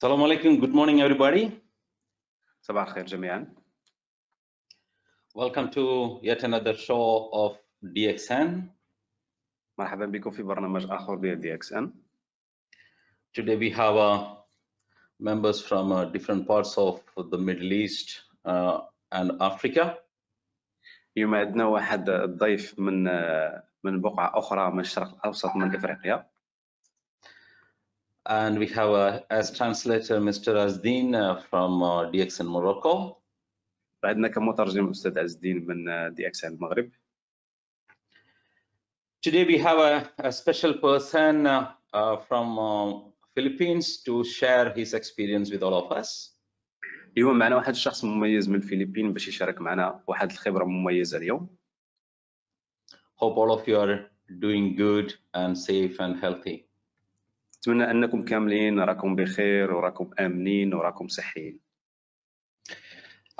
Assalamu alaikum. Good morning, everybody. صباح الخير جميعا Welcome to yet another show of DXN. مرحبا بكم في برنامج اخر ديال دي اكس ان Today we have uh, members from uh, different parts of the Middle East uh, and Africa. اليوم عندنا واحد الضيف من من بقعه اخرى من الشرق الاوسط من افريقيا And we have uh, as translator Mr. Azdin uh, from uh, DXN Morocco. عندنا كمترجم الاستاذ عز الدين من دي اكس ان المغرب Today we have a, a special person uh, uh, from uh, Philippines to share his experience with all of us. اليوم معنا واحد الشخص مميز من الفلبين باش يشارك معنا واحد الخبره مميزه اليوم Hope all of you are doing good and safe and healthy. اتمنى أنكم كاملين راكم بخير وراكم آمنين وراكم صحيين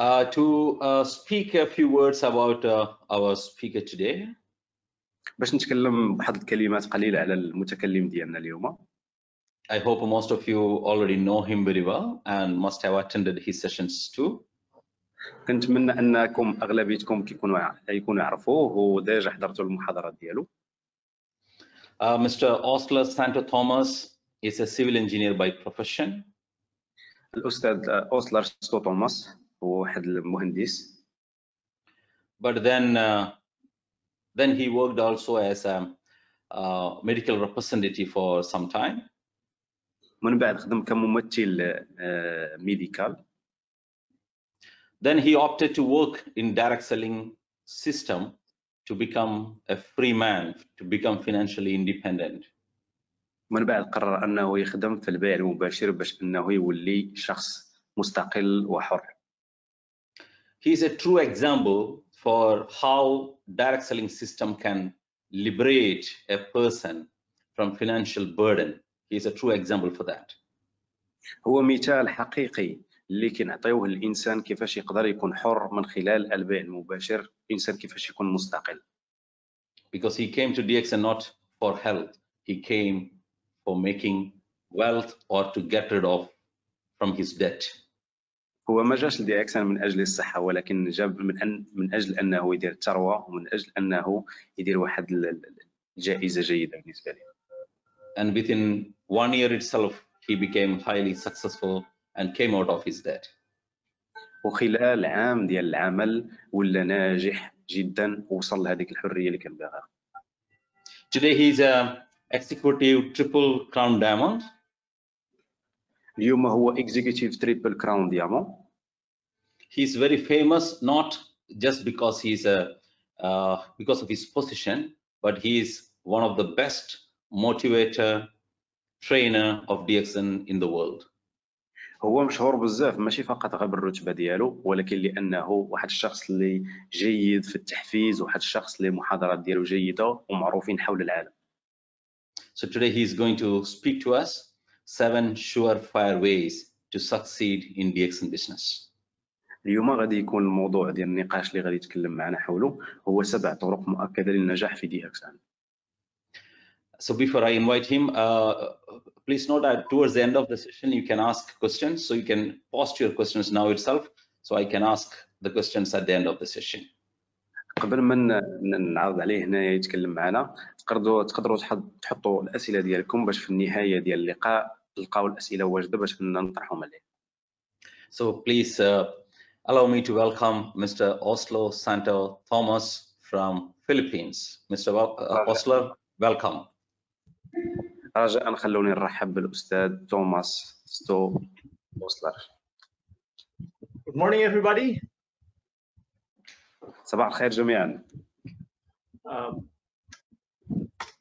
Uh, to uh, speak a few words about uh, our speaker today, باش نتكلم بواحد الكلمات قليلة على المتكلم ديالنا اليوم I hope most of you already know him very well and must have attended his sessions too. كنتمنى أنكم أغلبيتكم كيكونوا يكونوا يعرفوه و déjà حضرتوا المحاضرات ديالو Uh, Mr. Osler Santo Thomas is a civil engineer by profession. الاستاذ اوسلر ستو توماس هو واحد المهندس but then uh, then he worked also as a uh, medical representative for some time من بعد خدم كممثل آه، ميديكال then he opted to work in direct selling system to become a free man to become financially independent من بعد قرر انه يخدم في البيع المباشر باش انه يولي شخص مستقل وحر he is a true example for how direct selling system can liberate a person from financial burden he is a true example for that هو مثال حقيقي اللي كنعطيوه للانسان كيفاش يقدر يكون حر من خلال البيع المباشر الانسان كيفاش يكون مستقل because he came to DXN not for health, he came for making wealth or to get rid of from his debt. هو ما جاش لدي اكسان من أجل الصحة ولكن جاب من أن من أجل أنه يدير الثروة ومن أجل أنه يدير واحد ال- ال- الجائزه جيدة بالنسبة له And within one year itself, he became highly successful and came out of his debt. وخلال عام ديال العمل ولا ناجح جدا ووصل لهذيك الحرية اللي كان باغاها Today, he's a executive triple crown diamond. اليوم هو اكزيكتيف تريبل كراون ديامون He's very famous not just because he's a uh, because of his position, but he is one of the best motivator trainer of DXN in the world. هو مشهور بزاف ماشي فقط غير بالرتبة ديالو ولكن لأنه واحد الشخص اللي جيد في التحفيز وواحد الشخص اللي المحاضرات ديالو جيدة ومعروفين حول العالم So today he's going to speak to us seven surefire ways to succeed in DXN business. اليوم غادي يكون الموضوع ديال النقاش اللي غادي يتكلم معنا حوله هو سبع طرق مؤكده للنجاح في دي اكسان So before I invite him, uh, please note that towards the end of the session, you can ask questions. So you can post your questions now itself. So I can ask the questions at the end of the session. قبل ما نعرض عليه هنا يتكلم معنا تقدروا تقدروا تحط- تحطوا الأسئلة ديالكم باش في النهاية ديال اللقاء تلقاو الأسئلة واجدة باش نطرحهم عليه So please uh, allow me to welcome Mr. Oslo Santo Thomas from Philippines. Mr. Uh, Osler, welcome. رجاء خلوني نرحب بالأستاذ توماس ستو بوسلر Good morning, everybody. صباح الخير جميعا Um,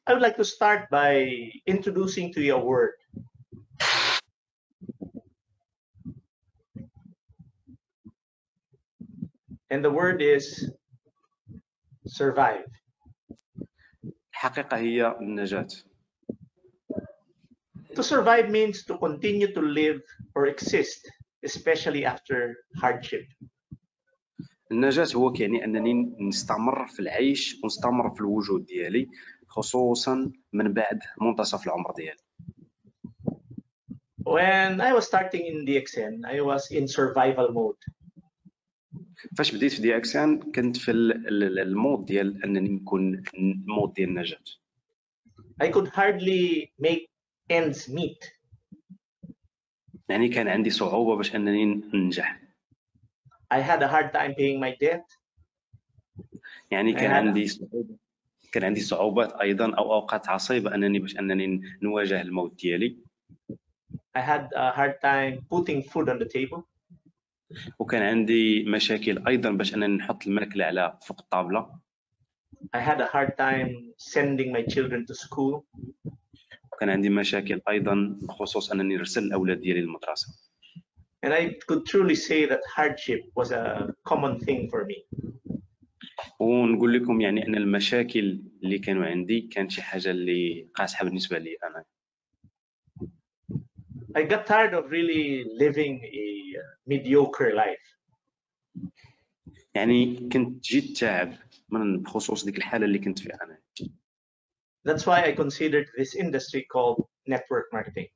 I would like to start by introducing to you a word. And the word is survive. الحقيقه هي النجاه To survive means to continue to live or exist, especially after hardship. النجاة هو كيعني أنني نستمر في العيش ونستمر في الوجود ديالي خصوصا من بعد منتصف العمر ديالي When I was starting in DXN, I was in survival mode. فاش بديت في DXN كنت في ال- ال- ال mode ديال أنني نكون ال mode ديال النجاة I could hardly make ends meet. يعني كان عندي صعوبة باش أنني ننجح I had a hard time paying my debt. يعني كان عندي صعوبة كان عندي صعوبات أيضا أو أوقات عصيبة أنني باش أنني نواجه الموت ديالي I had a hard time putting food on the table. وكان عندي مشاكل أيضا باش أنني نحط الماكلة على فوق الطاولة I had a hard time sending my children to school. وكان عندي مشاكل أيضا بخصوص أنني نرسل الأولاد ديالي للمدرسة And I could truly say that hardship was a common thing for me. ونقول لكم يعني ان المشاكل اللي كانوا عندي كانت شي حاجة اللي قاصحة بالنسبة لي انا I got tired of really living a mediocre life. يعني كنت جيت تعب من بخصوص ديك الحالة اللي كنت فيها انا That's why I considered this industry called network marketing.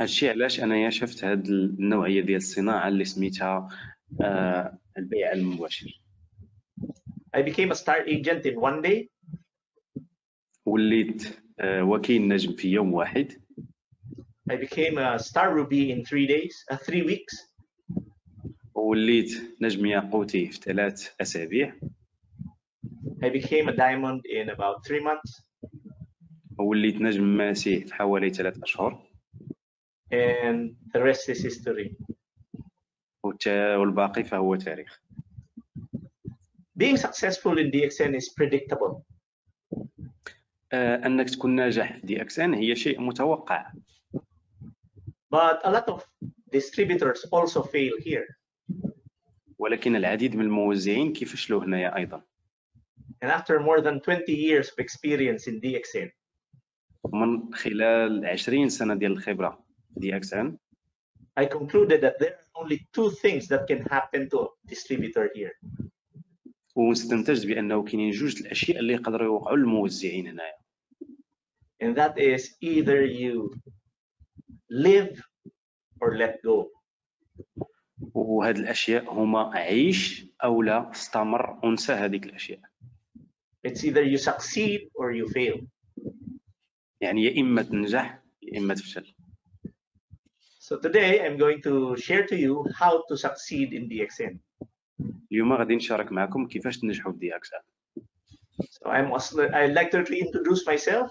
هادشي علاش أنايا شفت هاد النوعية ديال الصناعة اللي سميتها آه البيع المباشر I became a star agent in one day. وليت آه وكيل نجم في يوم واحد I became a star ruby in three days, uh, three weeks. وليت نجم ياقوتي في ثلاث أسابيع I became a diamond in about three months. وليت نجم ماسي في حوالي ثلاث أشهر And the rest is history. والباقي فهو تاريخ Being successful in DXN is predictable. آه انك تكون ناجح في دي اكسان هي شيء متوقع But a lot of distributors also fail here. ولكن العديد من الموزعين كيفشلوا هنايا أيضا And after more than 20 years of experience in DXN, ومن خلال 20 سنه ديال الخبره اكسان I concluded that there are only two things that can happen to a distributor here. واستنتجت بأنه كاينين جوج الأشياء اللي يقدروا يوقعوا للموزعين هنايا And that is either you live or let go. وهاد الأشياء هما عيش أو لا استمر ونسى هذيك الأشياء It's either you succeed or you fail. يعني يا إما تنجح يا إما تفشل So today I'm going to share to you how to succeed in DXN. اليوم غادي نشارك معكم كيفاش تنجحوا في دي اكسان So I'm Osler. I'd like to reintroduce myself.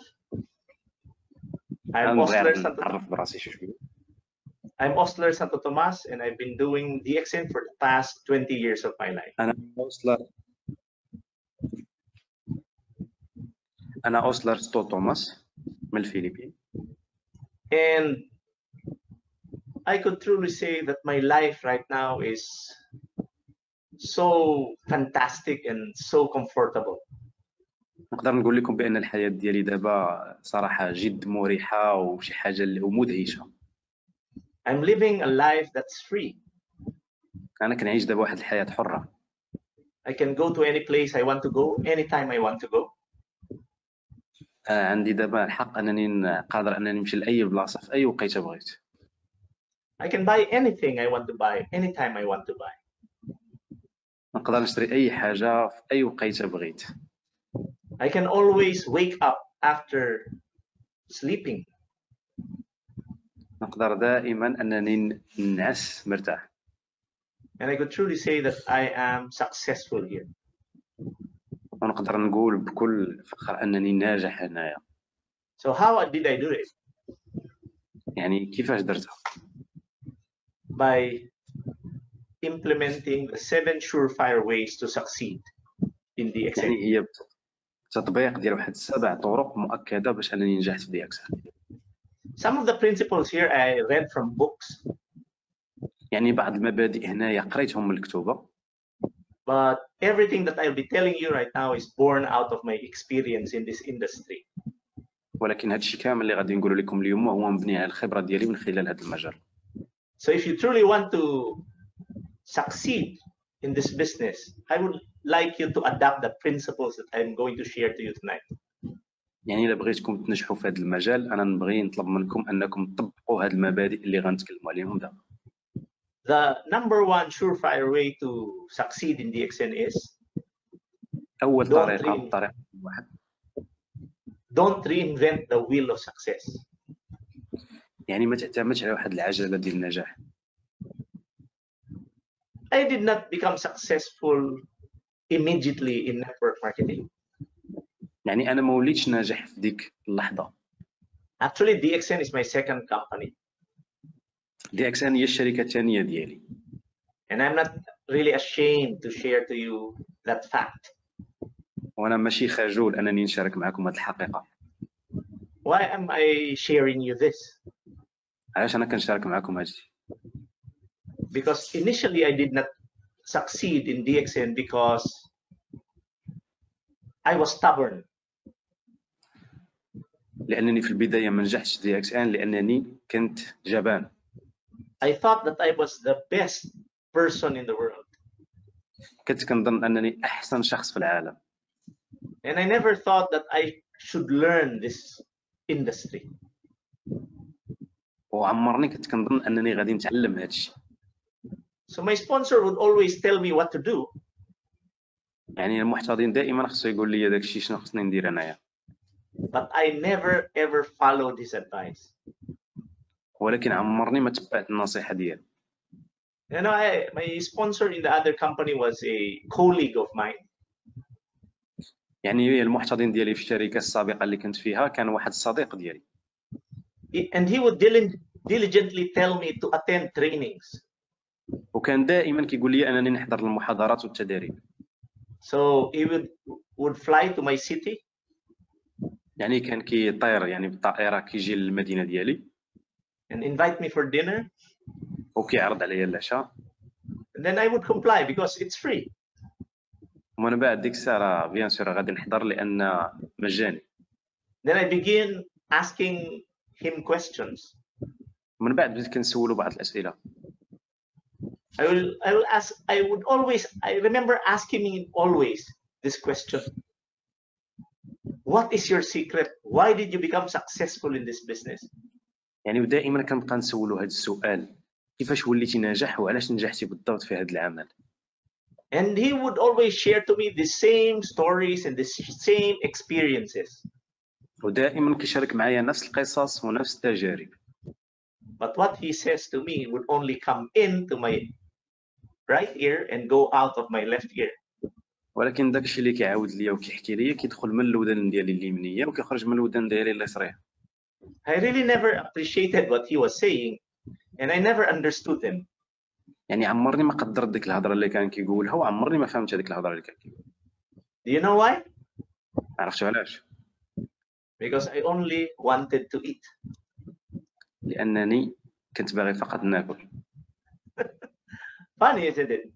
I'm نبغي Osler Santo, نعرف براسي شي شويه I'm Osler Santo Tomas, and I've been doing DXN for the past 20 years of my life. انا اوسلر انا اوسلر ستو توماس من الفلبين And I could truly say that my life right now is so fantastic and so comfortable. نقدر نقول لكم بأن الحياة ديالي دابا صراحة جد مريحة وشي حاجة اللي ومدهشه I'm living a life that's free. أنا كنعيش دابا واحد الحياة حرة I can go to any place I want to go, anytime I want to go. آه، عندي دابا الحق أنني ن- قادر أنني نمشي لأي بلاصة في أي وقيته بغيت I can buy anything I want to buy, anytime I want to buy. نقدر نشري اي حاجه في اي وقيته بغيت I can always wake up after sleeping. نقدر دائما انني ن- ننعس مرتاح And I could truly say that I am successful here. ونقدر نقول بكل فخر انني ناجح هنايا So how did I do it? يعني كيفاش درتها By implementing the seven surefire ways to succeed in the exam. يعني هي تطبيق ديال واحد السبع طرق مؤكده باش انني نجحت في دي اكسل Some of the principles here I read from books, يعني بعض المبادئ هنايا قريتهم من الكتوبه but everything that I'll be telling you right now is born out of my experience in this industry. ولكن هذا الشيء كامل اللي غادي نقول لكم اليوم هو مبني على الخبره ديالي من خلال هذا المجال So if you truly want to succeed in this business, I would like you to adapt the principles that I'm going to share to you tonight. يعني الا بغيتكم تنجحوا في هذا المجال انا نبغي نطلب منكم انكم تطبقوا هذه المبادئ اللي غنتكلموا عليهم دابا The number one surefire way to succeed in DXN is اول Don't طريقه dream. الطريقه واحد don't reinvent the wheel of success. يعني ما تعتمدش على واحد العجله ديال النجاح I did not become successful immediately in network marketing. يعني أنا ما وليتش ناجح في ديك اللحظه Actually, DXN is my second company, ان هي الشركة الثانية ديالي and I'm not really ashamed to share to you that fact. وأنا ماشي خجول انني نشارك معكم هذه الحقيقة Why am I sharing you this? علاش انا كنشارك معكم هذا الشيء Because initially I did not succeed in DXN because I was stubborn. لانني في البدايه ما نجحتش دي اكس ان لانني كنت جبان I thought that I was the best person in the world. كنت كنظن انني احسن شخص في العالم And I never thought that I should learn this industry. وعمرني كنت كنظن أنني غادي نتعلم هذا الشيء So my sponsor would always tell me what to do. يعني المحتضن دائما خصو يقول لي داك الشيء شنو خصني ندير أنايا. But I never ever followed his advice. ولكن عمرني ما تبعت النصيحة ديالو You know, I, my sponsor in the other company was a colleague of mine, يعني المحتضن ديالي في الشركة السابقة اللي كنت فيها كان واحد الصديق ديالي. And he would diligently tell me to attend trainings. وكان دائما كيقول لي انني نحضر المحاضرات والتدريب So he would would fly to my city يعني كان كيطير يعني بالطائره كيجي للمدينه ديالي and invite me for dinner, وكيعرض عليا العشاء and then I would comply because it's free. ومن بعد ديك الساعة بيان سور غادي نحضر لأن مجاني Then I begin asking him questions. من بعد بديت كنسولو بعض الاسئله I will I will ask I would always I remember asking him always this question. What is your secret? Why did you become successful in this business? يعني ودائما كنبقى نسولو هذا السؤال كيفاش وليتي ناجح وعلاش نجحتي بالضبط في هذا العمل And he would always share to me the same stories and the same experiences. ودائما كيشارك معايا نفس القصص ونفس التجارب But what he says to me would only come into my right ear and go out of my left ear. ولكن داك الشيء اللي كيعاود ليا وكيحكي ليا كيدخل من الودان ديالي اليمنيه وكيخرج من الودان ديالي اليسريه I really never appreciated what he was saying and I never understood him. يعني عمرني ما قدرت ديك الهضرة اللي كان كيقولها وعمرني ما فهمت هذيك الهضرة اللي كان كيقول Do you know why? عرفتوا علاش Because I only wanted to eat. لانني كنت باغي فقط ناكل Funny, isn't it?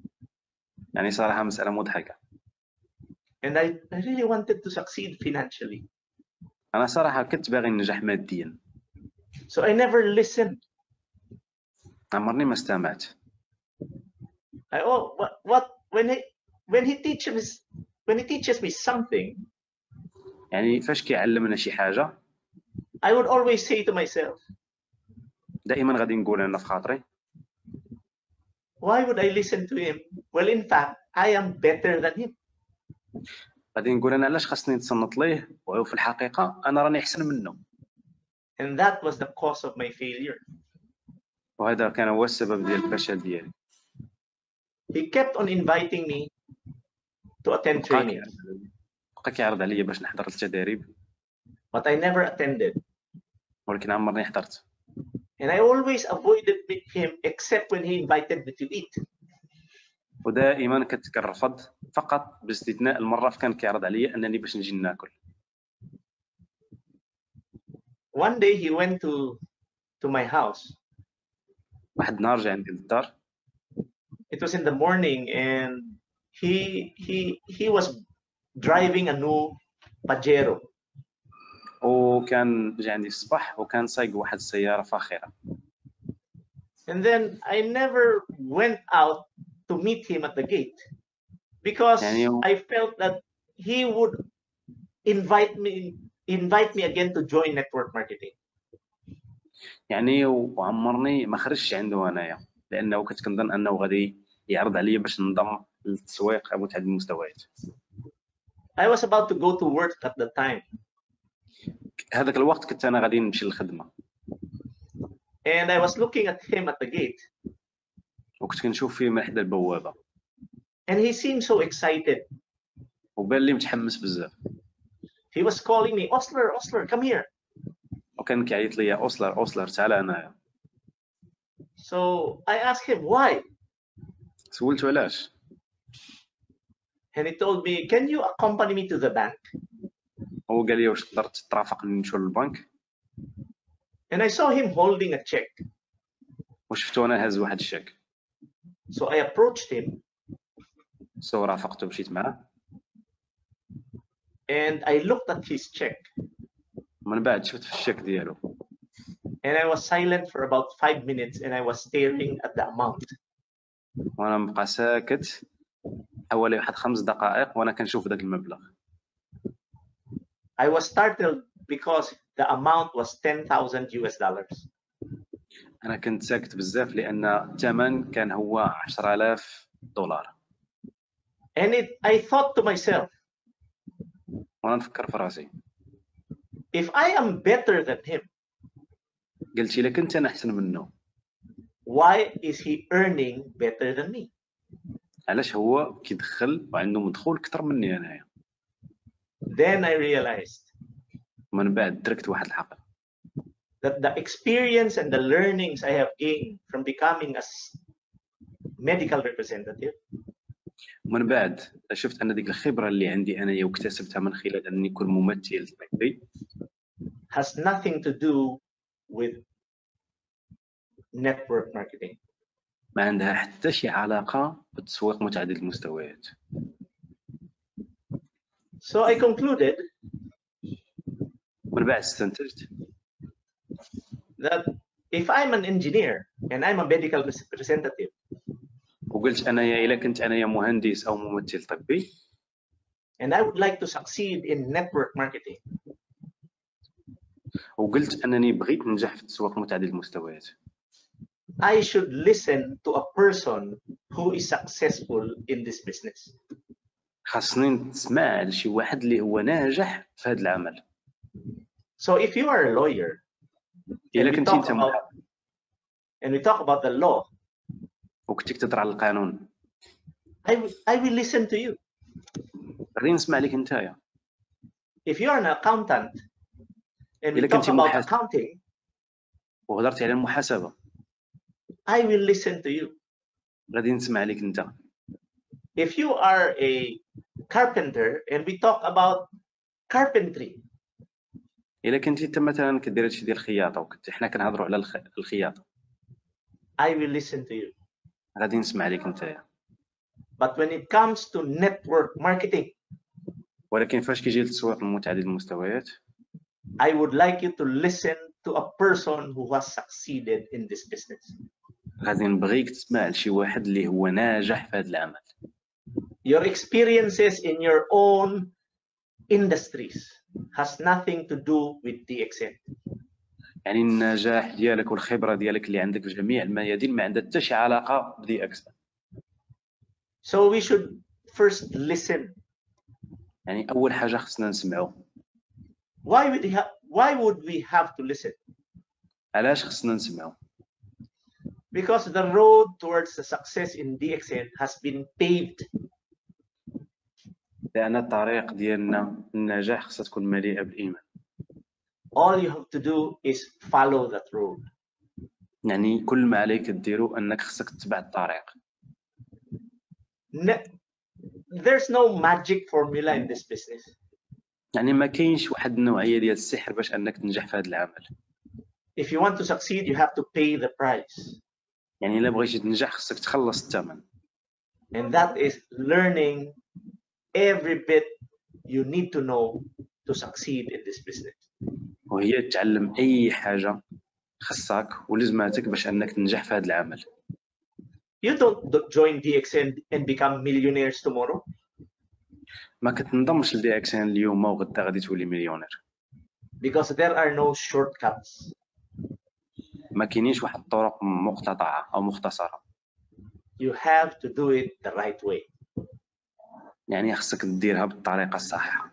يعني صراحة مساله مضحكه And I, really wanted to succeed financially. أنا صراحة كنت باغي ننجح ماديا So I never listened. عمرني ما استمعت I oh what what when he when he teaches when he teaches me something, يعني فاش كيعلمنا شي حاجة I would always say to myself, دائما غادي نقول أنا في خاطري why would I listen to him? Well, in fact, I am better than him. غادي نقول أنا علاش خاصني نتصنت ليه وفي الحقيقة أنا راني أحسن منه And that was the cause of my failure. وهذا كان هو السبب ديال الفشل ديالي He kept on inviting me to attend training, بقى كيعرض عليا باش نحضر التدريب but I never attended. ولكن عمرني حضرت And I always avoided him except when he invited me to eat. ودائما كنت كنرفض فقط باستثناء المره في كان كيعرض عليا انني باش نجي ناكل One day he went to to my house. واحد النهار جا عندي للدار It was in the morning, and he he he was driving a new Pajero. وكان في الصباح وكان سايق واحد السياره فاخره And then I never went out to meet him at the gate because يعني I felt that he would invite me invite me again to join network marketing. يعني وعمرني ما خرجتش عنده انايا لأنه كنت كنظن انه غادي يعرض عليا باش ننضم للتسويق متعدد المستويات I was about to go to work at the time, هذاك الوقت كنت أنا غادي نمشي للخدمه and I was looking at him at the gate, وكنت كنشوف فيه من حدا البوابه and he seemed so excited. وبان لي متحمس بزاف He was calling me, Osler, Osler, come here. وكان كيعيط لي اوسلر اوسلر تعال انايا So I asked him why, سولته علاش and he told me, Can you accompany me to the bank? هو قال لي واش تقدر ترافقني نمشيو للبنك؟ And I saw him holding a check. وشفتو أنا هاز واحد الشيك. So I approached him. So رافقته مشيت معاه. And I looked at his check. من بعد شفت في الشيك ديالو. And I was silent for about five minutes and I was staring at the amount. وأنا مبقى ساكت حوالي واحد خمس دقائق وأنا كنشوف ذاك المبلغ. I was startled because the amount was 10,000 US dollars. أنا كنت ساكت بزاف لأن الثمن كان هو 10000 دولار And it, I thought to myself, وأنا نفكر في راسي if I am better than him, قلت الا كنت أنا احسن منه why is he earning better than me? علاش هو كيدخل وعنده مدخول أكثر مني انايا Then I realized من بعد دركت واحد العقل that the experience and the learnings I have gained from becoming a medical representative من بعد شفت ان ديك الخبره اللي عندي انايا واكتسبتها من خلال اني نكون ممثل طبي has nothing to do with network marketing. ما عندها حتى شي علاقه بالتسويق متعدد المستويات So I concluded من بعد استنتجت that if I'm an engineer and I'm a medical representative, وقلت انايا الا كنت انايا مهندس او ممثل طبي and I would like to succeed in network marketing, وقلت انني بغيت ننجح في التسويق متعدد المستويات I should listen to a person who is successful in this business. خاصني نسمع لشي واحد اللي هو ناجح في هذا العمل So if you are a lawyer الا كنت انت and we talk about the law, وكنتي كتهضر على القانون I will, I will listen to you. غادي نسمع لك نتايا If you are an accountant and we talk about محاسب. accounting, وهضرتي على المحاسبه I will listen to you. غادي نسمع لك انت If you are a carpenter and we talk about carpentry, إلا كنتي انت مثلا كدير هادشي ديال الخياطة وكنت حنا كنهضروا على الخ... الخياطة. I will listen to you. غادي نسمع لك نتايا. But when it comes to network marketing, ولكن فاش كيجي للتسويق المتعدد المستويات؟ I would like you to listen to a person who has succeeded in this business. غادي نبغيك تسمع لشي واحد اللي هو ناجح في هذا العمل. Your experiences in your own industries has nothing to do with DXN. يعني النجاح ديالك والخبره ديالك اللي عندك في جميع الميادين ما عندها حتى شي علاقه بدي اكس So we should first listen. يعني اول حاجه خصنا نسمعوا Why would we have why would we have to listen? علاش خصنا نسمعوا Because the road towards the success in DXN has been paved. لأن الطريق ديالنا النجاح خصها تكون مليئة بالإيمان All you have to do is follow that road. يعني كل ما عليك ديرو أنك خصك تتبع الطريق There's no magic formula in this business. يعني ما كاينش واحد النوعية ديال السحر باش أنك تنجح في هذا العمل If you want to succeed, you have to pay the price. يعني إلا بغيتي تنجح خصك تخلص الثمن And that is learning every bit you need to know to succeed in this business. وهي تعلم اي حاجة خصك ولزماتك باش انك تنجح في هذا العمل You don't do- join DXN and become millionaires tomorrow. ما كتنضمش لدي اكسان اليوم وغدا غادي تولي مليونير because there are no shortcuts. ما كاينينش واحد الطرق مقتطعه أو مختصره You have to do it the right way. يعني خصك ديرها بالطريقة الصحيحة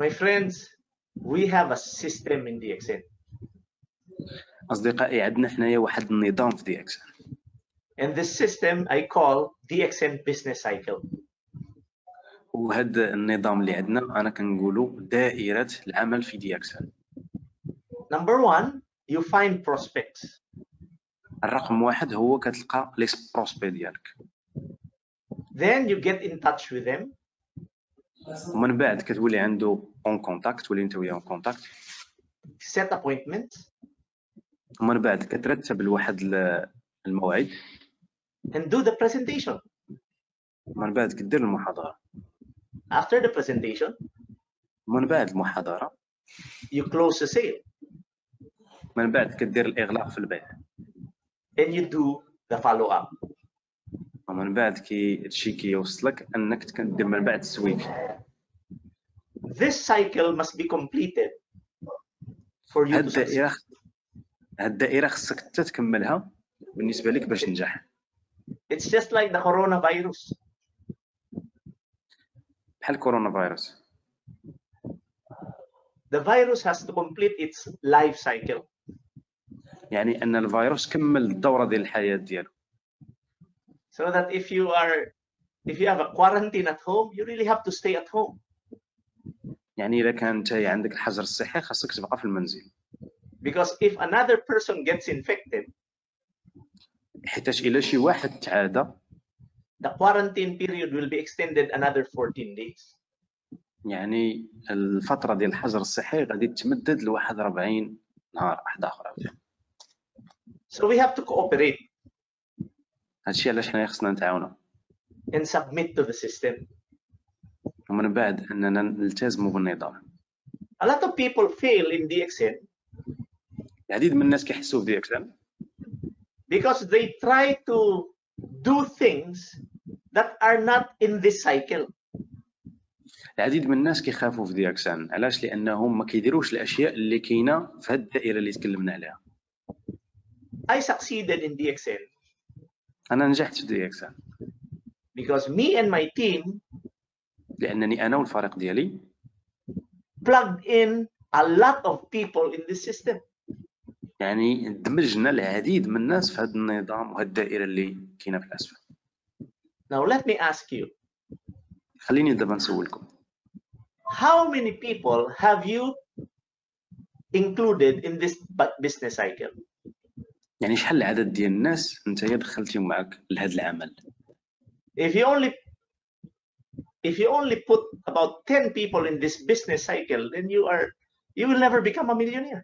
My friends, we have a system in DXN. أصدقائي عندنا حنايا واحد النظام في DXN And this system I call DXN Business Cycle. وهذا النظام اللي عندنا أنا كنقولوا دائرة العمل في DXN Number one, you find prospects. الرقم واحد هو كتلقى les prospects ديالك Then you get in touch with them. ومن بعد كتولي عنده en contact تولي انت وياه en contact set appointments, ومن بعد كترتب لواحد ال- الموعد. And do the presentation. ومن بعد كدير المحاضرة. After the presentation, ومن بعد المحاضرة. you close the sale. من بعد كدير الإغلاق في البيع and you do the follow up. ومن بعد كي هادشي كيوصلك أنك كدير من بعد التسويق This cycle must be completed for you هاد to succeed. الدائره هاد الدائره خصك حتى تكملها بالنسبة لك باش تنجح It's just like the coronavirus. بحال كورونا فيروس The virus has to complete its life cycle. يعني أن الفيروس كمل الدورة ديال الحياة ديالو So that if you are if you have a quarantine at home, you really have to stay at home. يعني اذا كان انت عندك الحجر الصحي خاصك تبقى في المنزل Because if another person gets infected, حيتاش الا شي واحد تعادى the quarantine period will be extended another 14 days. يعني الفتره ديال الحجر الصحي غادي تمدد لواحد 40 نهار واحد اخر عاوتاني. So we have to cooperate هادشي علاش حنا خصنا نتعاونوا and submit to the system. ومن بعد أننا نلتزموا بالنظام. A lot of people fail in DXN العديد من الناس كيحسوا في اكسل because they try to do things that are not in this cycle. العديد من الناس كيخافوا في دي اكسان علاش؟ لأنهم ما كيديروش الأشياء اللي كاينة في هاد الدائرة اللي تكلمنا عليها. I succeeded in DXN أنا نجحت في دي اكسان because me and my team لانني أنا والفريق ديالي plugged in a lot of people in this system. يعني دمجنا العديد من الناس في هذا النظام وهاد الدائره اللي كاينة في الاسفل Now let me ask you, خليني دابا نسولكم how many people have you included in this bu- business cycle? يعني شحال العدد ديال الناس انت دخلتيهم معك لهذا العمل If you only if you only put about 10 people in this business cycle, then you are you will never become a millionaire.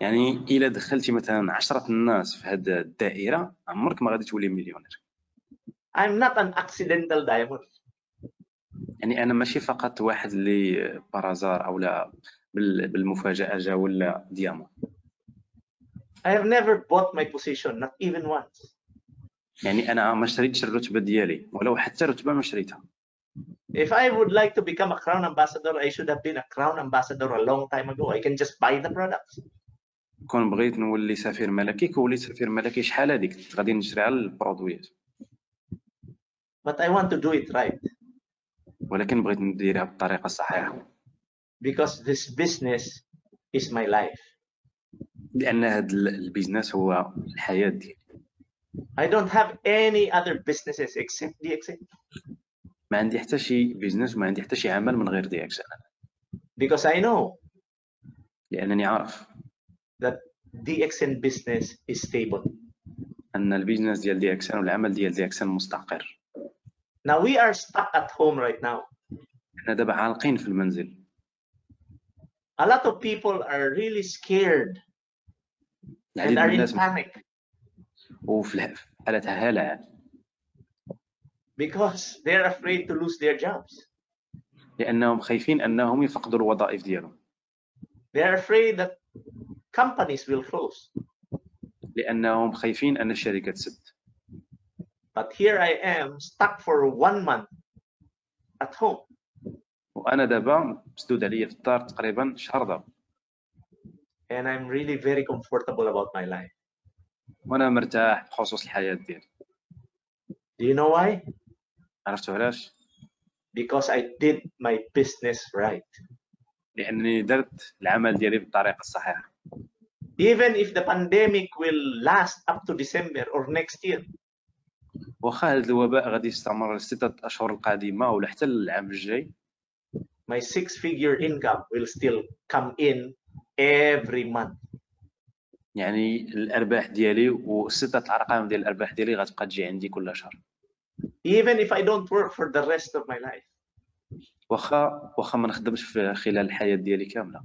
يعني إلا دخلتي مثلا عشرة الناس في هذه الدائرة عمرك ما غادي تولي مليونير I'm not an accidental diamond. يعني أنا ماشي فقط واحد اللي بارازار أو لا بال- بالمفاجأة جا ولا ديامون I have never bought my position, not even once. يعني أنا ما شريتش الرتبه ديالي ولو حتى رتبه ما شريتها If I would like to become a crown ambassador, I should have been a crown ambassador a long time ago. I can just buy the products. كون بغيت نولي سفير ملكي كولي سفير ملكي شحال هذيك غادي نشري على البرودويات But I want to do it right ولكن بغيت نديرها بالطريقة الصحيحه because this business is my life. لأن هذا ال business هو الحياة ديالي. I don't have any other businesses except DXN ما عندي حتى شي business وما عندي حتى شي عمل من غير DXN because I know لأنني عارف DXN business is stable. أن ال business ديال DXN والعمل ديال DXN مستقر. Now we are stuck at home right now. حنا دابا عالقين في المنزل. A lot of people are really scared العديد من are in الناس panic وفي في حالة هلع because they're afraid to lose their jobs. لأنهم خايفين أنهم يفقدوا الوظائف ديالهم They're afraid that companies will close. لأنهم خايفين أن الشركة تسد But here I am stuck for one month at home. وأنا دابا مسدود عليا في الدار تقريبا شهر دابا and I'm really very comfortable about my life. وانا مرتاح بخصوص الحياه ديالي Do you know why? عرفتوا علاش Because I did my business right. لانني درت العمل ديالي بالطريقه الصحيحه Even if the pandemic will last up to December or next year, واخا هذا الوباء غادي يستمر الستة اشهر القادمه ولا حتى العام الجاي my six figure income will still come in every month. يعني الأرباح ديالي وستة الأرقام ديال الأرباح ديالي غتبقى تجي عندي كل شهر. Even if I don't work for the rest of my life, واخا واخا ما نخدمش في خلال الحياة ديالي كاملة.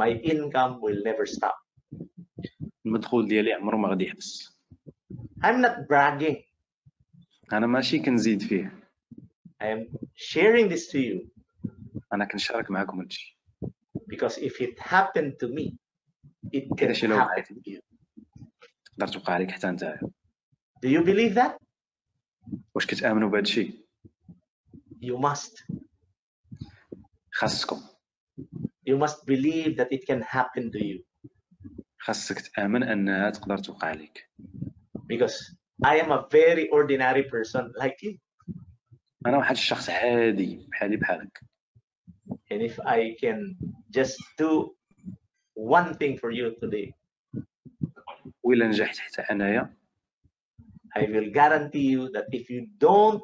My income will never stop. المدخول ديالي عمره ما غادي يحبس. I'm not bragging. أنا ماشي كنزيد فيه. I am sharing this to you. أنا كنشارك معكم هادشي. Because if it happened to me, it can happen to you. تقدر توقع عليك حتى Do you believe that? واش كتامنوا بهذا الشيء You must. خاصكم You must believe that it can happen to you خاصك تامن انها تقدر توقع عليك because I am a very ordinary person like you. أنا واحد الشخص عادي بحالي بحالك And if I can just do one thing for you today, وإلا نجحت حتى انايا I will guarantee you that if you don't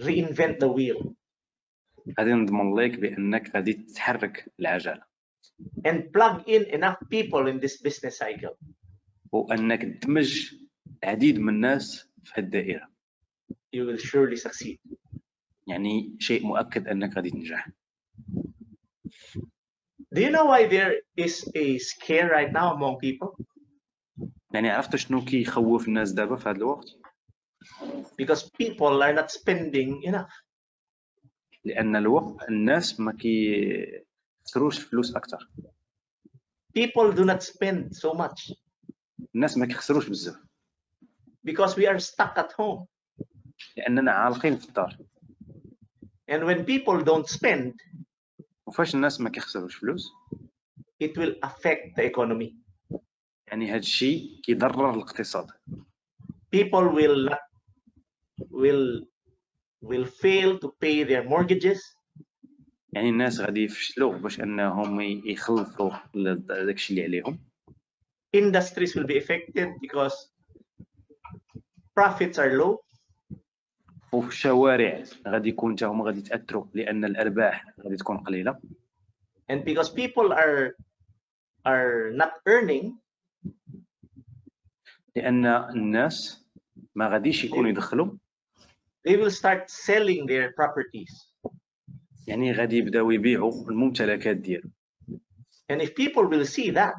reinvent the wheel غادي نضمن لك بانك غادي تحرك العجله and plug in enough people in this business cycle, وانك تدمج العديد من الناس في هذه الدائره you will surely succeed. يعني شيء مؤكد أنك غادي تنجح Do you know why there is a scare right now among people? يعني عرفت شنو كيخوف الناس دابا في هذا الوقت Because people are not spending enough. لأن الوقت الناس ما كيخسروش فلوس أكثر People do not spend so much الناس ما كيخسروش بزاف because we are stuck at home. لأننا عالقين في الدار And when people don't spend, وفاش الناس ما كيخسروش فلوس it will affect the economy. يعني هذا الشيء كيضرر الاقتصاد People will not, will will fail to pay their mortgages. يعني الناس غادي يفشلوا باش انهم ي- يخلصوا داك الشيء اللي عليهم Industries will be affected because profits are low. وفي الشوارع. غادي يكون حتى هما غادي يتأثروا لأن الأرباح غادي تكون قليلة. And because people are are not earning, لأن الناس ما غاديش يكونوا يدخلوا. they will start selling their properties. يعني غادي يبداو يبيعوا الممتلكات ديالو And if people will see that,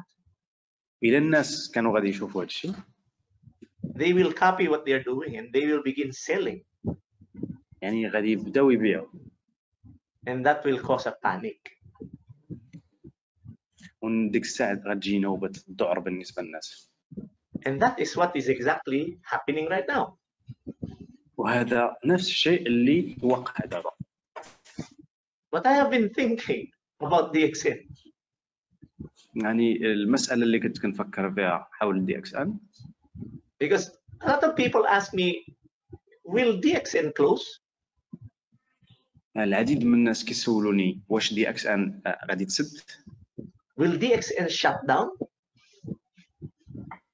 إلى الناس كانوا غادي يشوفوا هذا الشيء they will copy what they are doing and they will begin selling. يعني غادي يبداو يبيعوا And that will cause a panic. وديك الساعه غتجي نوبه الذعر بالنسبه للناس And that is what is exactly happening right now. وهذا نفس الشيء اللي وقع دابا But I have been thinking about DXN. يعني المساله اللي كنت كنفكر فيها حول دي اكس ان Because a lot of people ask me, will DXN close? العديد من الناس كيسولوني واش DXN غادي تسد Will DXN shut down?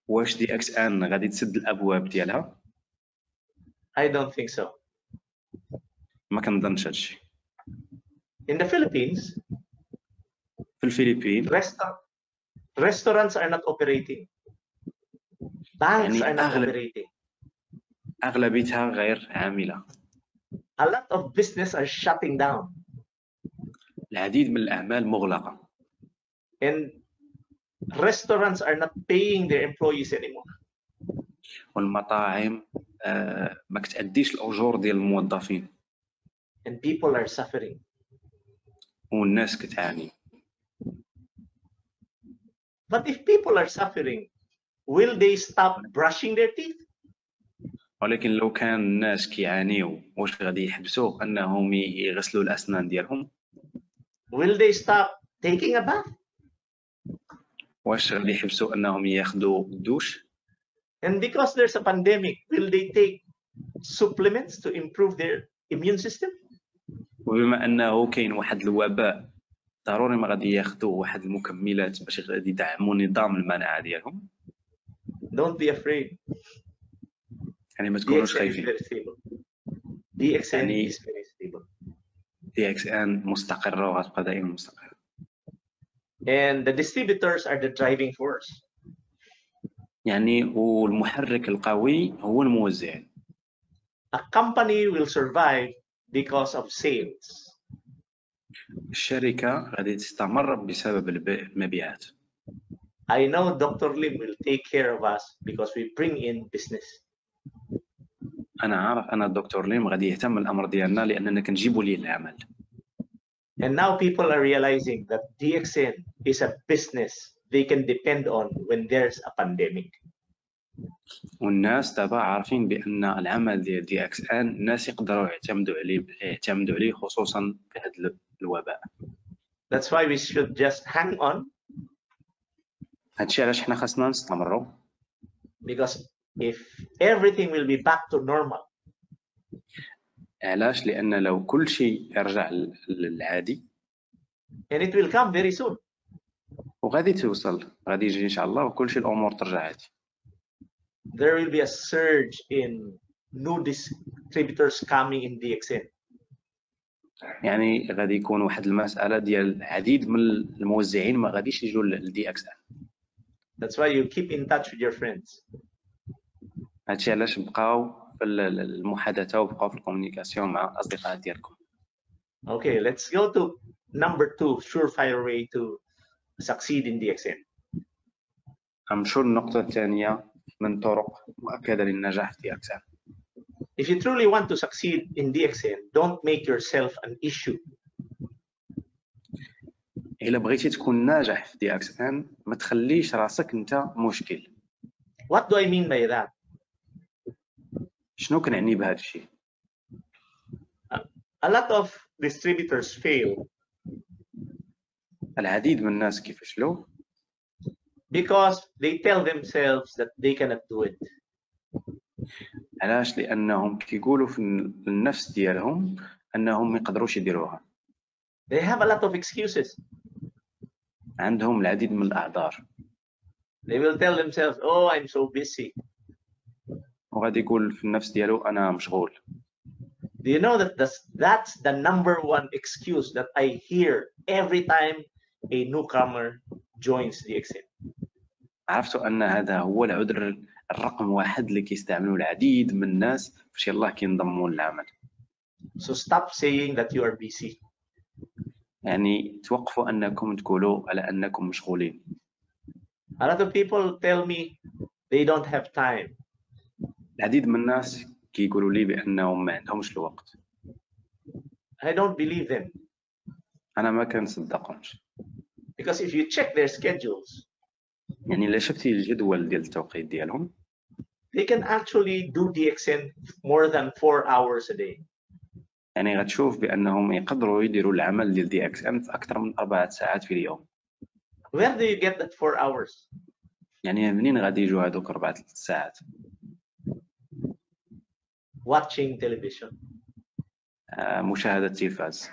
واش DXN غادي تسد الأبواب ديالها I don't think so. ما كنظنش هادشي In the Philippines, في الفلبين resta- restaurants are not operating. Banks يعني are not أغلب- operating. أغلبيتها غير عاملة A lot of business are shutting down. العديد من الاعمال مغلقه And restaurants are not paying their employees anymore. والمطاعم آه، ما كتاديش الاجور ديال الموظفين And people are suffering. والناس كتعاني But if people are suffering, will they stop brushing their teeth? ولكن لو كان الناس كيعانيو واش غادي يحبسوا انهم يغسلوا الاسنان ديالهم Will they stop taking a bath? واش غادي يحبسوا انهم ياخذوا الدوش And because there's a pandemic, will they take supplements to improve their immune system? وبما انه كاين واحد الوباء ضروري ما غادي ياخذوا واحد المكملات باش غادي يدعموا نظام المناعة ديالهم Don't be afraid. يعني ما تكونوش خايفين يعني- is very stable. دي إكس ان مستقره وغتبقى دائما مستقره And the distributors are the driving force. يعني والمحرك القوي هو الموزعين A company will survive because of sales. الشركة غادي تستمر بسبب المبيعات I know Dr. Lim will take care of us because we bring in business. أنا عارف أنا الدكتور ليم غادي يهتم الامر ديالنا لأننا كنجيبوا ليه العمل. And now people are realizing that DXN is a business they can depend on when there's a pandemic. والناس دابا عارفين بأن العمل ديال دي إكس ان الناس يقدروا يعتمدوا عليه يعتمدوا عليه خصوصا في هذا الوباء. That's why we should just hang on. هادشي علاش حنا خاصنا نستمروا. Because if everything will be back to normal, علاش؟ لأن لو كل شيء يرجع لل- للعادي and it will come very soon, وغادي توصل غادي يجي إن شاء الله وكل شيء الأمور ترجع عادي. There will be a surge in new distributors coming in DXN. يعني غادي يكون واحد المسألة ديال العديد من الموزعين ما غاديش يجوا للدي إكس إن. That's why you keep in touch with your friends. هادشي علاش بقاو في ال- ال- المحادثة وبقاو في الكومونيكاسيون مع الاصدقاء ديالكم Okay, let's go to number two, surefire way to succeed in DXN. غنمشيو للنقطه الثانية من طرق مؤكدة للنجاح في ان If you truly want to succeed in DXN, don't make yourself an issue. إلا بغيتي تكون ناجح في ان ما تخليش راسك أنت مشكل What do I mean by that? شنو كنعني بهذا الشيء A lot of distributors fail العديد من الناس كيفشلوا because they tell themselves that they cannot do it. علاش لانهم كيقولوا في النفس ديالهم انهم ما يقدروش يديروها They have a lot of excuses. عندهم العديد من الاعذار They will tell themselves, oh, I'm so busy. وغادي يقول في النفس ديالو أنا مشغول Do you know that that's, that's the number one excuse that I hear every time a newcomer joins DXN? عرفتوا ان هذا هو العذر الرقم واحد اللي كيستعملوا العديد من الناس فاش يلاه كينضموا للعمل So stop saying that you are busy. يعني توقفوا انكم تقولوا على انكم مشغولين A lot of people tell me they don't have time. العديد من الناس كيقولوا لي بأنهم ما عندهمش الوقت. I don't believe them. أنا ما كنصدقهمش. Because if you check their schedules, يعني إلا شفتي الجدول ديال التوقيت ديالهم they can actually do DXN more than four hours a day. يعني غتشوف بأنهم يقدروا يديروا العمل ديال دي إكس ام في أكثر من أربعة ساعات في اليوم. Where do you get that four hours? يعني منين غادي يجوا هذوك أربعة ساعات؟ Watching television. آه، مشاهدة التلفاز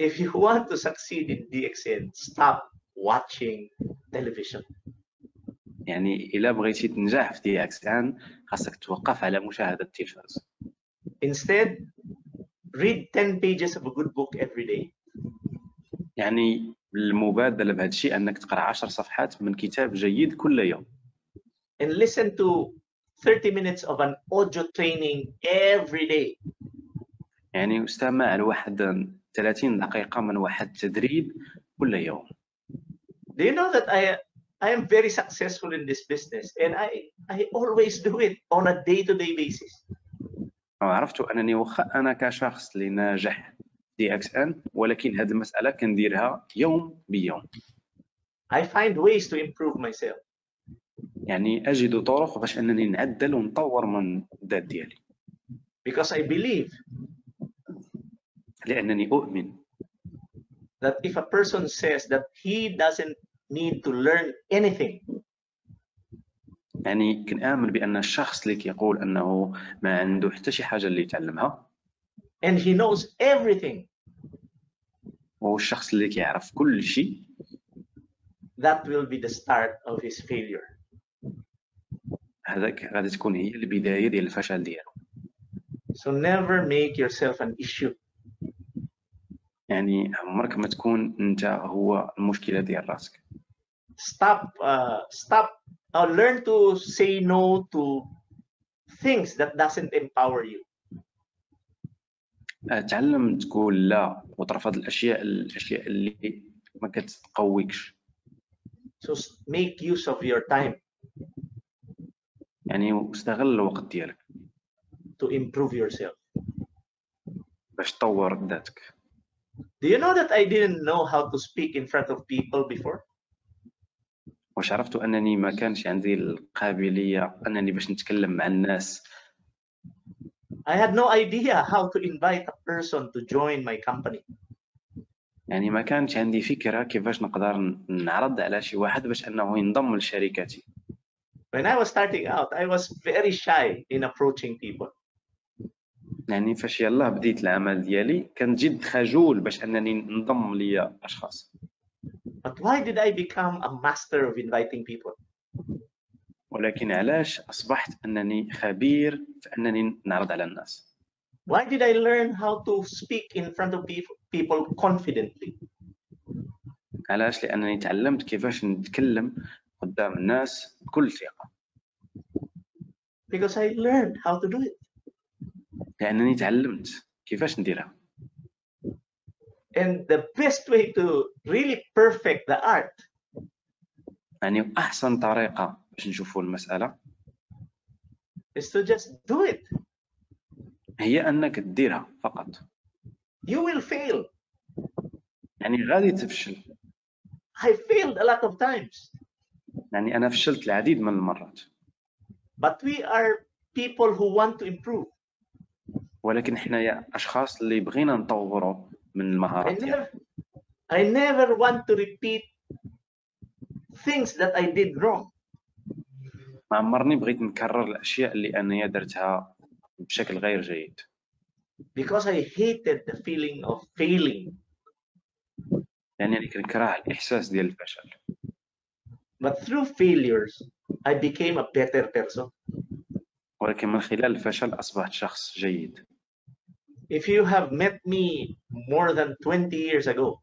If you want to succeed in DXN, stop watching television. يعني إلا بغيتي تنجح في دي إكس ان خاصك توقف على مشاهدة التلفاز Instead, read 10 pages of a good book every day. يعني المبادله بهذا الشيء أنك تقرأ 10 صفحات من كتاب جيد كل يوم and listen to 30 minutes of an audio training every day. يعني استمع لواحد 30 دقيقه من واحد التدريب كل يوم Do you know that I I am very successful in this business and I I always do it on a day-to-day basis. عرفت انني واخا انا كشخص اللي ناجح دي اكس ان ولكن هذه المساله كنديرها يوم بيوم I find ways to improve myself. يعني أجد طرق باش أنني نعدل ونطور من الذات ديالي. Because I believe لأنني أؤمن. that if a person says that he doesn't need to learn anything يعني كنآمن بأن الشخص اللي كيقول أنه ما عنده حتى شي حاجة اللي يتعلمها. and he knows everything وهو الشخص اللي كيعرف كل شيء. that will be the start of his failure. هذاك غادي تكون هي البداية ديال الفشل ديالو. So never make yourself an issue. يعني عمرك ما تكون انت هو المشكلة ديال راسك. Stop uh, stop or learn to say no to things that doesn't empower you. آه، تعلم تقول لا وترفض الأشياء الأشياء اللي ما كتقويكش. So make use of your time. يعني واستغل الوقت ديالك. To improve yourself. باش تطور ذاتك. Do you know that i didn't know how to speak in front of people before? واش عرفت أنني ما كانش عندي القابلية أنني باش نتكلم مع الناس؟ I had no idea how to invite a person to join my company. يعني ما كانش عندي فكرة كيفاش نقدر نعرض على شي واحد باش أنه ينضم لشركتي. When i was starting out i was very shy in approaching people يعني فاش يلاه بديت العمل ديالي كنت جد خجول باش انني نضم ليا اشخاص but why did i become a master of inviting people ولكن علاش اصبحت انني خبير في انني نعرض على الناس why did i learn how to speak in front of people people confidently علاش لانني تعلمت كيفاش نتكلم قدام الناس بكل ثقه because i learned how to do it لانني تعلمت كيفاش نديرها and the best way to really perfect the art يعني احسن طريقه باش نشوفوا المساله is to just do it هي انك ديرها فقط you will fail يعني غادي تفشل i failed a lot of times يعني أنا فشلت العديد من المرات. But we are people who want to improve. ولكن حنايا أشخاص اللي بغينا نطوروا من I المهارات ديالنا never, I never want to repeat things that I did wrong. ما عمرني بغيت نكرر الأشياء اللي أنا درتها بشكل غير جيد. Because I hated the feeling of failing. لأنني كنكره الإحساس ديال الفشل. But through failures, I became a better person. ولكن من خلال الفشل اصبحت شخص جيد If you have met me more than 20 years ago,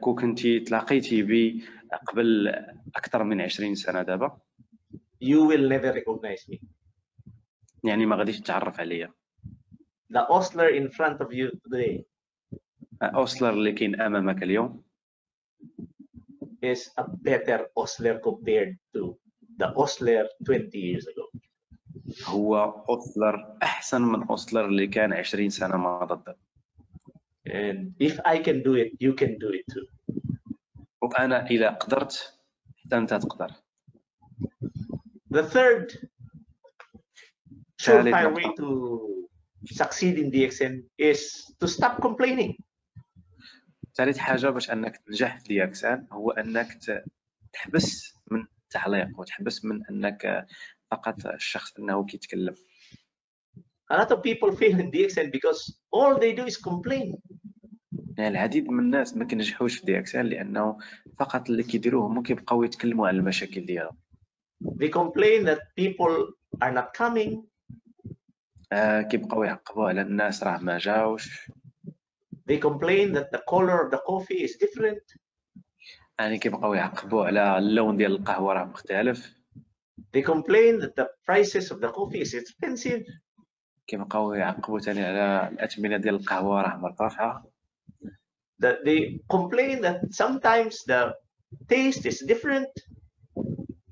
كو كنتي تلاقيتي بي قبل أكثر من 20 سنه دابا you will never recognize me. يعني ما غاديش تتعرف عليا The Osler in front of you today اوسلر اللي كاين امامك اليوم is a better Osler compared to the Osler 20 years ago. هو اوسلر احسن من اوسلر اللي كان 20 سنه ماضت And if I can do it, you can do it too. وأنا اذا قدرت حتى انت تقدر The third surefire way to succeed in DXN is to stop complaining. ثالث حاجة باش أنك تنجح في دياكسان هو أنك تحبس من التعليق وتحبس من أنك فقط الشخص أنه كيتكلم A lot of people fail in DXN because all they do is complain. يعني العديد من الناس ما كينجحوش في دياكسان لأنه فقط اللي كيديروه هما كيبقاو يتكلموا على المشاكل ديالهم They complain that people are not coming. آه كيبقاو يعقبوا على الناس راه ما جاوش They complain that the color of the coffee is different. يعني كيبقاو يعقبوا على اللون ديال القهوه راه مختلف They complain that the prices of the coffee is expensive. كيبقاو يعقبوا ثاني على الاثمنه ديال القهوه راه مرتفعه That they complain that sometimes the taste is different.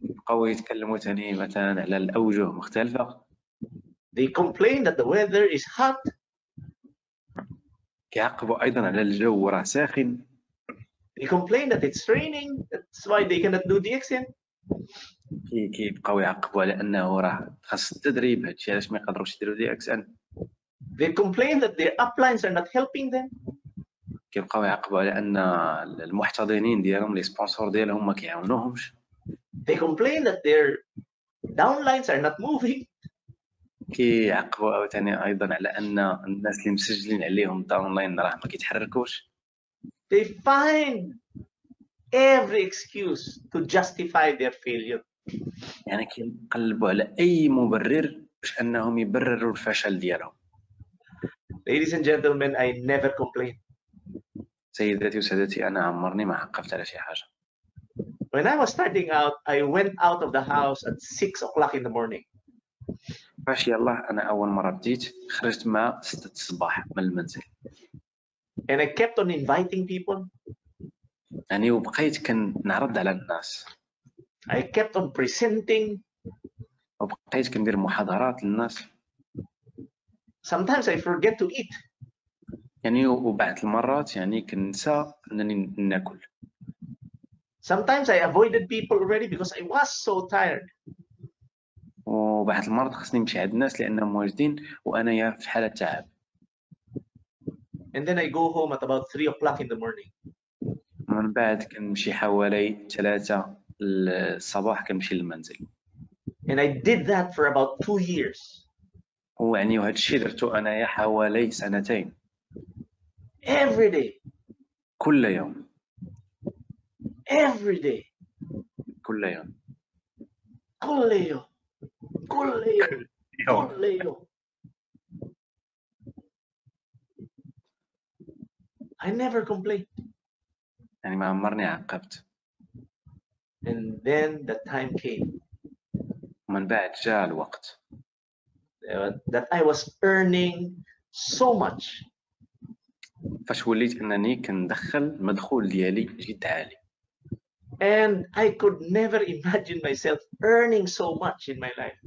يبقاو يتكلموا ثاني مثلا على الاوجه مختلفه They complain that the weather is hot. كيعقبوا أيضا على الجو راه ساخن They complain that it's raining. That's why they cannot do DXN. كي كيبقاو يعقبوا على أنه راه خاص التدريب هادشي علاش ما يقدروش يديروا DXN They complain that their uplines are not helping them. كيبقاو يعقبوا على أن المحتضنين ديالهم les sponsors ديالهم ما كيعاونوهمش They complain that their downlines are not moving. كيعقبوا عاوتاني أيضا على أن الناس اللي مسجلين عليهم downline راه ما كيتحركوش They find every excuse to justify their failure. يعني كيقلبوا على أي مبرر باش أنهم يبرروا الفشل ديالهم Ladies and gentlemen, I never complain. سيداتي وسادتي أنا عمرني ما عقبت على شي حاجة When I was starting out, I went out of the house at six o'clock in the morning. فاش يلاه أنا أول مرة بديت خرجت مع 6 الصباح من المنزل And I kept on inviting people. يعني وبقيت كنعرض على الناس I kept on presenting. وبقيت كندير محاضرات للناس Sometimes I forget to eat. يعني وبعض المرات يعني كنسى أنني ناكل Sometimes I avoided people already because I was so tired. وبعض المرات خصني نمشي عند الناس لأنهم واجدين وانايا في حالة تعب And then I go home at about three o'clock in the morning. من بعد كنمشي حوالي ثلاثة الصباح كنمشي للمنزل And I did that for about two years. ويعني وهذا الشيء درتو انايا حوالي سنتين Every day. كل يوم Every day. كل يوم كل يوم. كل يوم. كل يوم. I never complained. يعني ما عمرني عقبت And then the time came ومن بعد جاء الوقت uh, that I was earning so much. فاش وليت انني كندخل المدخول ديالي جد عالي And I could never imagine myself earning so much in my life.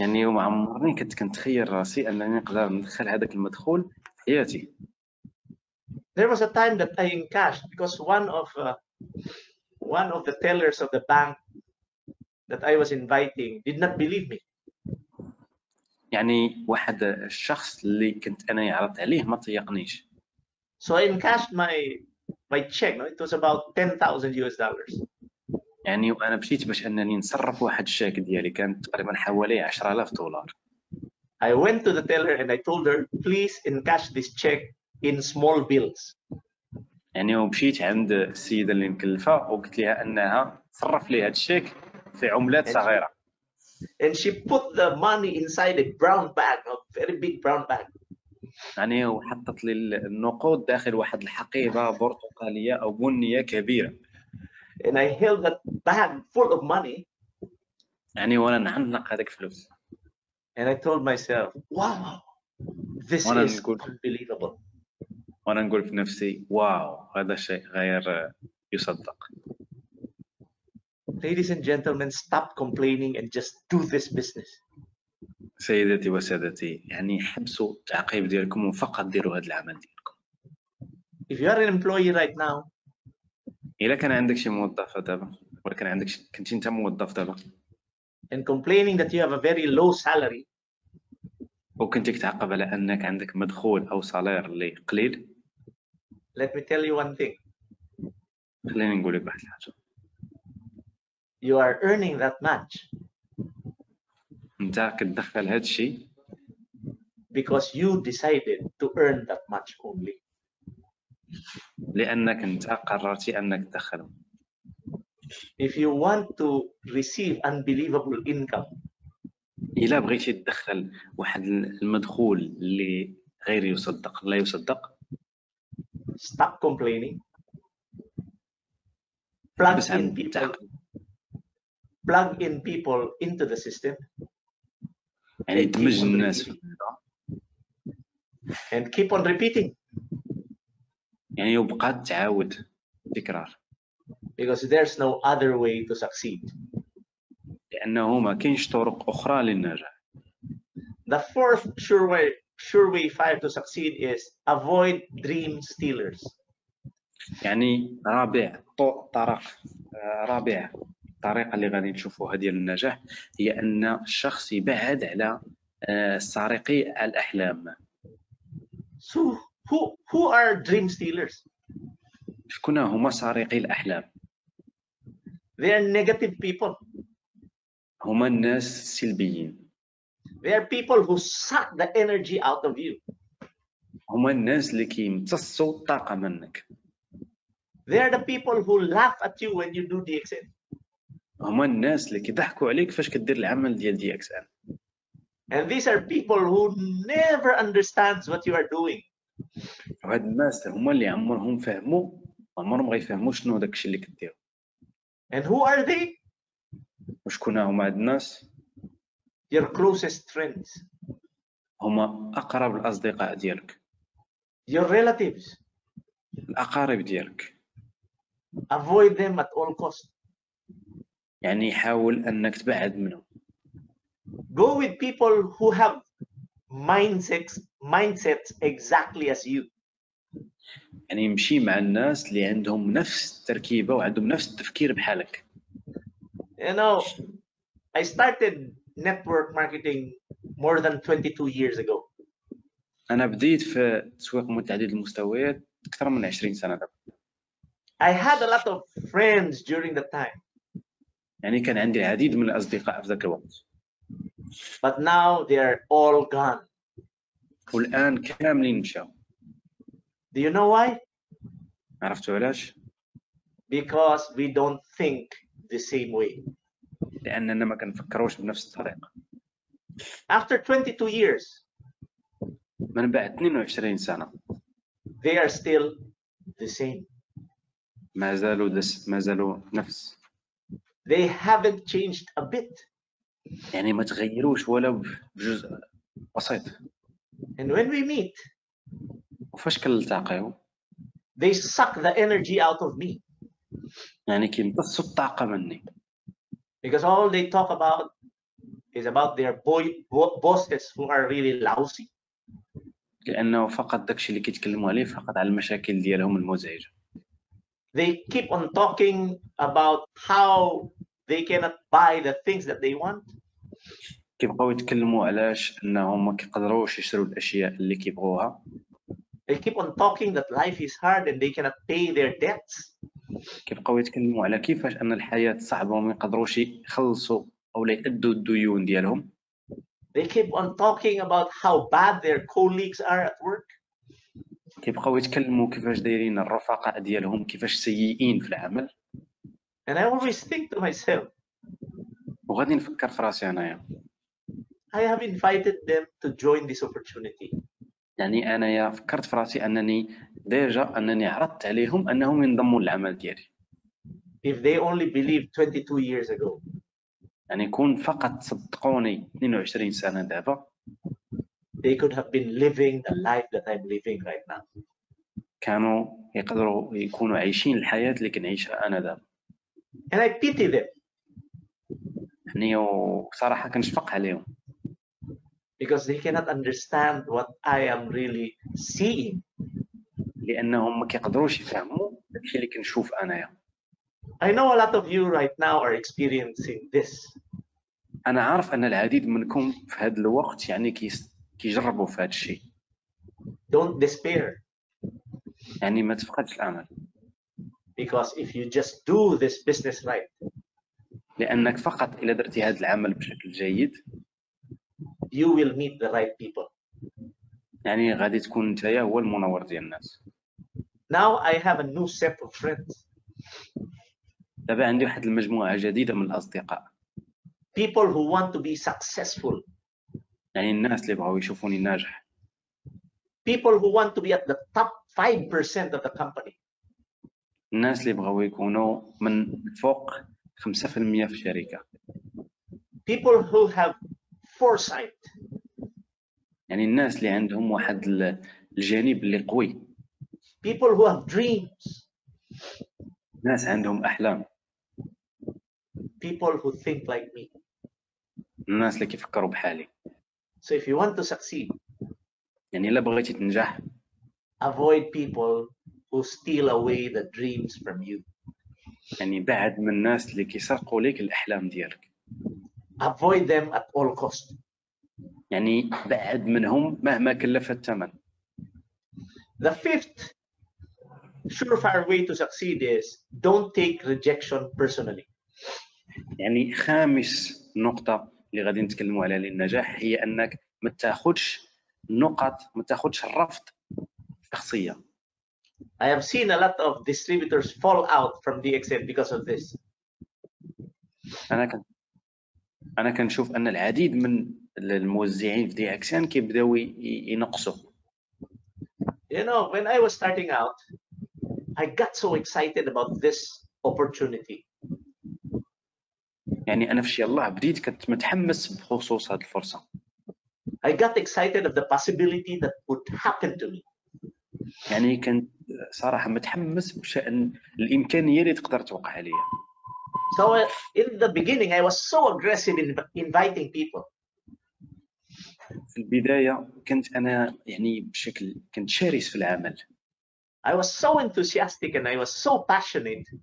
يعني وما عمرني كنت كنتخيل راسي انني نقدر ندخل هذاك المدخول في حياتي There was a time that I encashed because one of uh, one of the tellers of the bank that I was inviting did not believe me. يعني واحد الشخص اللي كنت أنا عرضت عليه ما طيقنيش So I encashed my my check. No? It was about ten thousand US dollars. يعني وأنا مشيت باش أنني نصرف واحد الشيك ديالي كانت تقريبا حوالي 10000 دولار I went to the teller and I told her, please encash this check in small bills. يعني ومشيت عند السيدة اللي مكلفة وقلت لها أنها تصرف لي هذا الشيك في عملات صغيرة And she put the money inside a brown bag, a very big brown bag. يعني وحطت لي النقود داخل واحد الحقيبة برتقالية أو بنية كبيرة And I held that bag full of money يعني وانا نعنق هذاك فلوس and I told myself, wow, this What a is good- unbelievable. وانا نقول في نفسي واو هذا شيء غير يصدق Ladies and gentlemen, stop complaining and just do this business. سيداتي وسادتي يعني حبسوا التعقيب ديالكم وفقط ديروا هذا العمل ديالكم If you are an employee right now إلا كان عندك شي موظف دابا ولا كان عندك. كنتي أنت موظف دابا and complaining that you have a very low salary, وكنتي كتعقب على أنك عندك مدخول أو صالير اللي قليل let me tell you one thing. خليني نقول لك واحد الحاجة You are earning that much أنت كتدخل هذا الشيء because you decided to earn that much only. لانك انت قررتي انك تدخله If you want to receive unbelievable income, الا بغيتي تدخل واحد المدخول اللي غير يصدق لا يصدق stop complaining. Plug in people, plug in people into the system يعني دمج الناس and keep on repeating يعني وبقى تعاود تكرار because there's no other way to succeed. لأنه ما كاينش طرق أخرى للنجاح The fourth sure way, sure way five to succeed is avoid dream stealers. يعني رابع طرق آه، رابع الطريقة اللي غادي نشوفوها ديال النجاح هي أن الشخص يبعد على آه، سارقي الأحلام So who who are dream stealers? شكون هما سارقي الاحلام They are negative people. هما الناس السلبيين They are people who suck the energy out of you. هما الناس اللي كيمتصوا الطاقه منك They are the people who laugh at you when you do DXN. هما الناس اللي كيضحكوا عليك فاش كدير العمل ديال دي اكس ان And these are people who never understands what you are doing. وهاد الناس هما اللي عمرهم فهموا عمرهم غيفهموا شنو داكشي اللي كدير And who are they? وشكون هما هاد الناس Your closest friends, هما أقرب الأصدقاء ديالك your relatives. الأقارب ديالك Avoid them at all costs. يعني حاول أنك تبعد منهم Go with people who have mindsets mindsets exactly as you. يعني يمشي مع الناس اللي عندهم نفس التركيبة وعندهم نفس التفكير بحالك You know, I started network marketing more than 22 years ago. أنا بديت في تسويق متعدد المستويات أكثر من 20 سنة دابا I had a lot of friends during that time, يعني كان عندي العديد من الأصدقاء في ذاك الوقت but now they are all gone. والان كاملين مشاو Do you know why? عرفتوا علاش Because we don't think the same way. لاننا ما كنفكروش بنفس الطريقه After 22 years, من بعد 22 سنه they are still the same. ما زالوا دس ما زالوا نفس They haven't changed a bit. يعني ما تغيروش ولا بجزء بسيط And when we meet, وفاش كنلتقيو they suck the energy out of me يعني كيمتصوا الطاقه مني because all they talk about is about their boy bo- bosses who are really lousy. لأنه فقط داكشي اللي كيتكلموا عليه فقط على المشاكل ديالهم المزعجه They keep on talking about how they cannot buy the things that they want. كيبقاو يتكلموا علاش انهم ما كيقدروش يشروا الاشياء اللي كيبغوها They keep on talking that life is hard and they cannot pay their debts. كيبقاو يتكلموا على كيفاش ان الحياة صعبة وما يقدروش يخلصوا أو لا يأدوا الديون ديالهم They keep on talking about how bad their colleagues are at work. كيبقاو يتكلموا كيفاش دايرين الرفقاء ديالهم كيفاش سيئين في العمل And I always think to myself, وغادي نفكر في راسي انايا. I have invited them to join this opportunity. يعني انايا فكرت في راسي انني ديجا انني عرضت عليهم انهم ينضموا للعمل ديالي. If they only believed 22 years ago, يعني كون فقط صدقوني 22 سنة دابا. They could have been living the life that I'm living right now. كانوا يقدروا يكونوا عايشين الحياة اللي كنعيشها أنا دابا. And I pity them. يعني وصراحه كنشفق عليهم because they cannot understand what I am really seeing. لانهم ما كيقدروش يفهموا داكشي اللي كنشوف انايا I know a lot of you right now are experiencing this. أنا عارف ان العديد منكم في هذا الوقت يعني كيجربوا في هذا الشيء Don't despair يعني ما تفقدش الامل because if you just do this business right, لأنك فقط اذا درتي هذا العمل بشكل جيد. You will meet the right people. يعني غادي تكون انت هو المنور ديال الناس. Now I have a new set of friends, دابا عندي واحد المجموعة جديدة من الأصدقاء. People who want to be successful, يعني الناس اللي بغاو يشوفوني ناجح. People who want to be at the top 5% of the company, الناس اللي بغاو يكونوا من فوق 5% في الشركة people who have foresight, يعني الناس اللي عندهم واحد ال- الجانب اللي قوي people who have dreams, ناس عندهم احلام people who think like me. الناس اللي كيفكروا بحالي So if you want to succeed, يعني الا بغيتي تنجح avoid people who steal away the dreams from you. يعني بعد من الناس اللي كيسرقوا لك الأحلام ديالك. Avoid them at all cost. يعني بعد منهم مهما كلف الثمن. The fifth surefire way to succeed is don't take rejection personally. يعني خامس نقطة اللي غادي نتكلموا عليها للنجاح هي أنك ما تاخذش نقط ما تاخذش الرفض شخصية I have seen a lot of distributors fall out from DXN because of this. انا كنت انا كنشوف ان العديد من الموزعين في دي اكسان كيبداو ي- ينقصوا You know, when I was starting out, I got so excited about this opportunity. يعني انا في الله بديت كنت متحمس بخصوص هذه الفرصه I got excited of the possibility that would happen to me. يعني كنت صراحة متحمس بشأن الإمكانية اللي تقدر توقع لي So uh, in the beginning, I was so aggressive in inviting people. في البداية كنت أنا يعني بشكل كنت شرس في العمل. I was so enthusiastic and I was so passionate.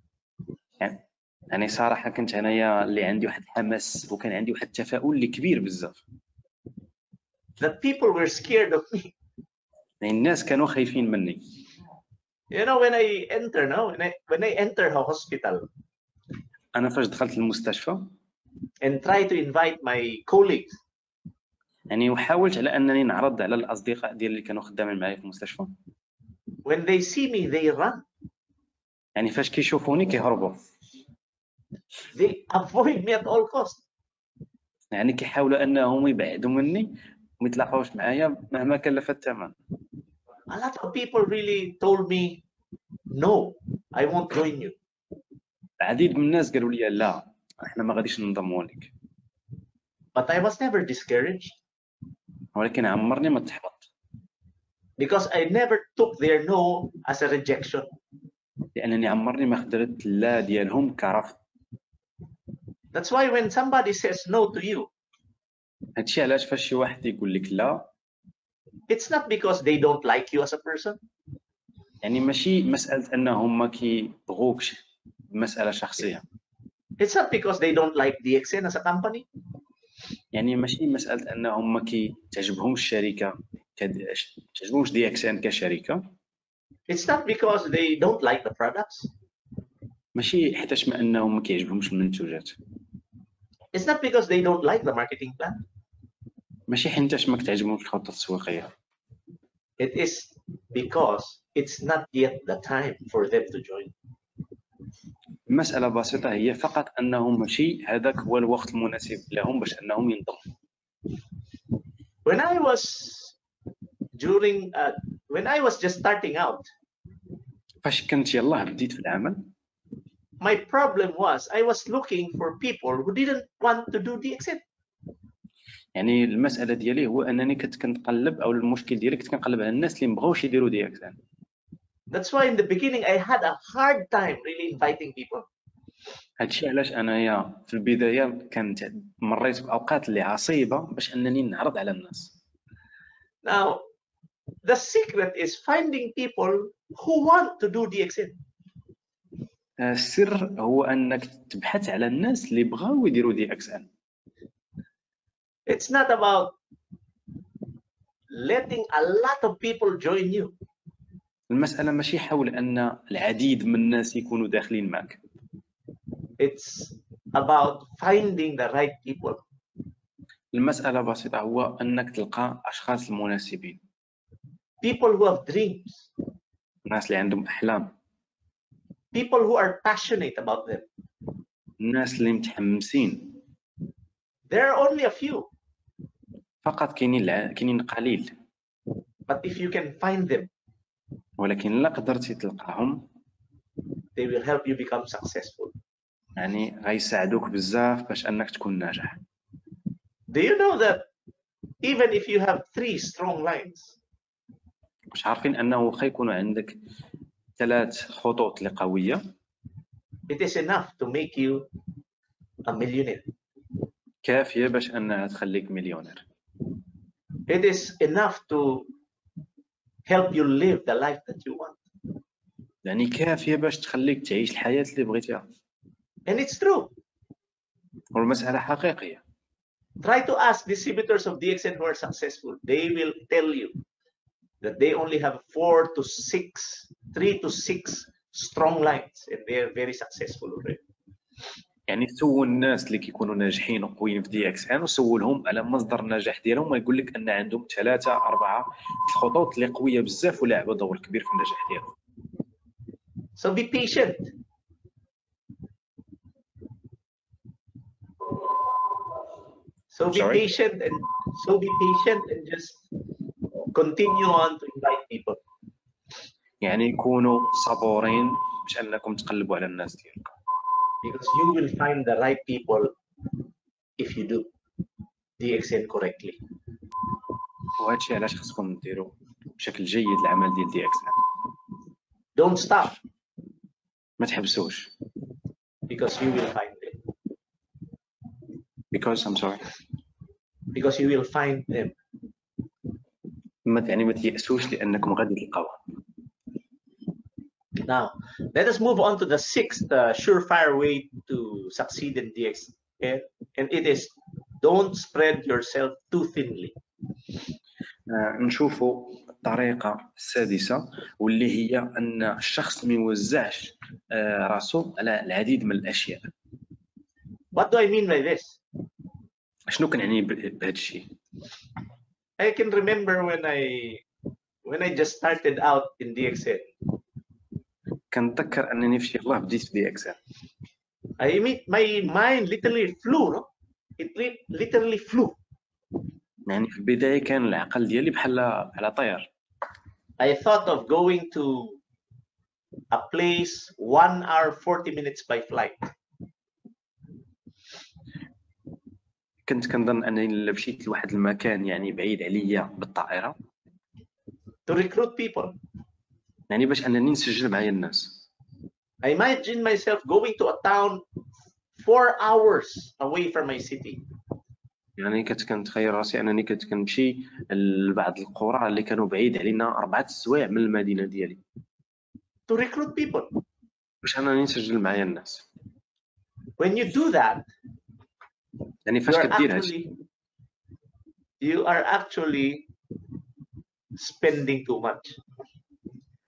يعني صراحة كنت انايا اللي عندي واحد الحماس وكان عندي واحد التفاؤل اللي كبير بزاف. That people were scared of me. يعني الناس كانوا خايفين مني. You know, when I enter now, when I when I enter a hospital. أنا فاش دخلت المستشفى. And try to invite my colleagues, يعني وحاولت على أنني نعرض على الأصدقاء ديالي اللي كانوا خدامين معايا في المستشفى. When they see me, they run. يعني فاش كيشوفوني كيهربوا. They avoid me at all costs. يعني كيحاولوا أنهم يبعدوا مني وما يتلاقاوش معايا مهما كلف الثمن. A lot of people really told me, "No, I won't join you." العديد من الناس قالوا لي لا احنا ما غاديش ننضموا لك But I was never discouraged ولكن عمرني ما تحبط because I never took their no as a rejection. لانني عمرني ما خدرت لا ديالهم كرفض That's why when somebody says no to you, هادشي علاش فاش شي واحد يقول لك لا it's not because they don't like you as a person. يعني ماشي مساله انهم ما كيبغوكش مساله شخصيه It's not because they don't like DXN as a company. يعني ماشي مساله انهم ما كتعجبهمش الشركة كد- تعجبهمش دي إكس ان كشركه It's not because they don't like the products. ماشي حيتاش ما انهم ما كيعجبهمش المنتوجات It's not because they don't like the marketing plan. ماشي حيتاش ما كتعجبهمش الخطه التسويقيه It is because it's not yet the time for them to join. المساله بسيطه هي فقط انهم ماشي هذاك هو الوقت المناسب لهم باش انهم ينضموا When I was during uh, when I was just starting out, فاش كنت يلاه بديت في العمل my problem was I was looking for people who didn't want to do DXN. يعني المسألة ديالي هو أنني كنت كنقلب أو المشكل ديالي كنت كنقلب على الناس اللي مبغاوش يديروا دي اكسان That's why in the beginning I had a hard time really inviting people. هادشي علاش أنايا في البداية كانت مريت بأوقات اللي عصيبة باش أنني نعرض على الناس Now, the secret is finding people who want to do DXN. السر هو أنك تبحث على الناس اللي بغاو يديروا دي إكس ان It's not about letting a lot of people join you. المساله ماشي حول ان العديد من الناس يكونوا داخلين معك It's about finding the right people. المساله بسيطه هو انك تلقى اشخاص المناسبين People who have dreams. الناس اللي عندهم احلام People who are passionate about them. الناس اللي متحمسين There are only a few, فقط كاينين الع- كاينين قليل but if you can find them, ولكن لا قدرتي تلقاهم they will help you become successful. يعني غيساعدوك بزاف باش أنك تكون ناجح Do you know that even if you have three strong lines, مش عارفين أنه واخا يكونوا عندك ثلاث خطوط اللي قويه it is enough to make you a millionaire? كافية باش أنها تخليك مليونير It is enough to help you live the life that you want. يعني كافيه باش تخليك تعيش الحياه اللي بغيتيها And it's true. والمساله حقيقيه Try to ask distributors of DXN who are successful. They will tell you that they only have four to six, three to six strong lines, and they are very successful already. يعني سول الناس اللي كيكونوا ناجحين وقويين في دي إكس إن وسولهم على مصدر النجاح ديالهم ويقول لك أن عندهم ثلاثة أربعة الخطوط اللي قوية بزاف ولعبوا دور كبير في النجاح ديالهم So be patient. So be Sorry? patient and so be patient and just continue on to invite people. يعني كونوا صبورين باش انكم تقلبوا على الناس ديالكم because you will find the right people if you do DXN correctly. وهذا الشيء علاش خصكم ديروا بشكل جيد العمل ديال دي اكس ان Don't stop ما تحبسوش because you will find them. because I'm sorry Because you will find them. ما يعني ما تيأسوش لانكم غادي تلقاوها Now, let us move on to the sixth uh, surefire way to succeed in DXN, and it is don't spread yourself too thinly. آه، نشوفوا الطريقة السادسة واللي هي أن الشخص ما يوزعش آه، راسو على العديد من الأشياء What do I mean by this? شنو كنعني ب- بهذا الشيء I can remember when I when I just started out in DXN. كنتذكر أنني في الله بديت في دي إكس I mean, my mind literally flew. No? It li- literally flew. يعني في البداية كان العقل ديالي بحال بحال طير I thought of going to a place one hour, 40 minutes by flight. كنت كنظن أنني إلا مشيت لواحد المكان يعني بعيد عليا بالطائرة to recruit people. يعني باش أنني نسجل معايا الناس I imagine myself going to a town four hours away from my city. يعني كنت كنتخيل راسي أنني كنت كنمشي لبعض القرى اللي كانوا بعيد علينا أربعة سوايع من المدينة ديالي To recruit people. باش أنني نسجل معايا الناس When you do that, يعني فاش كدير هادشي you are actually spending too much.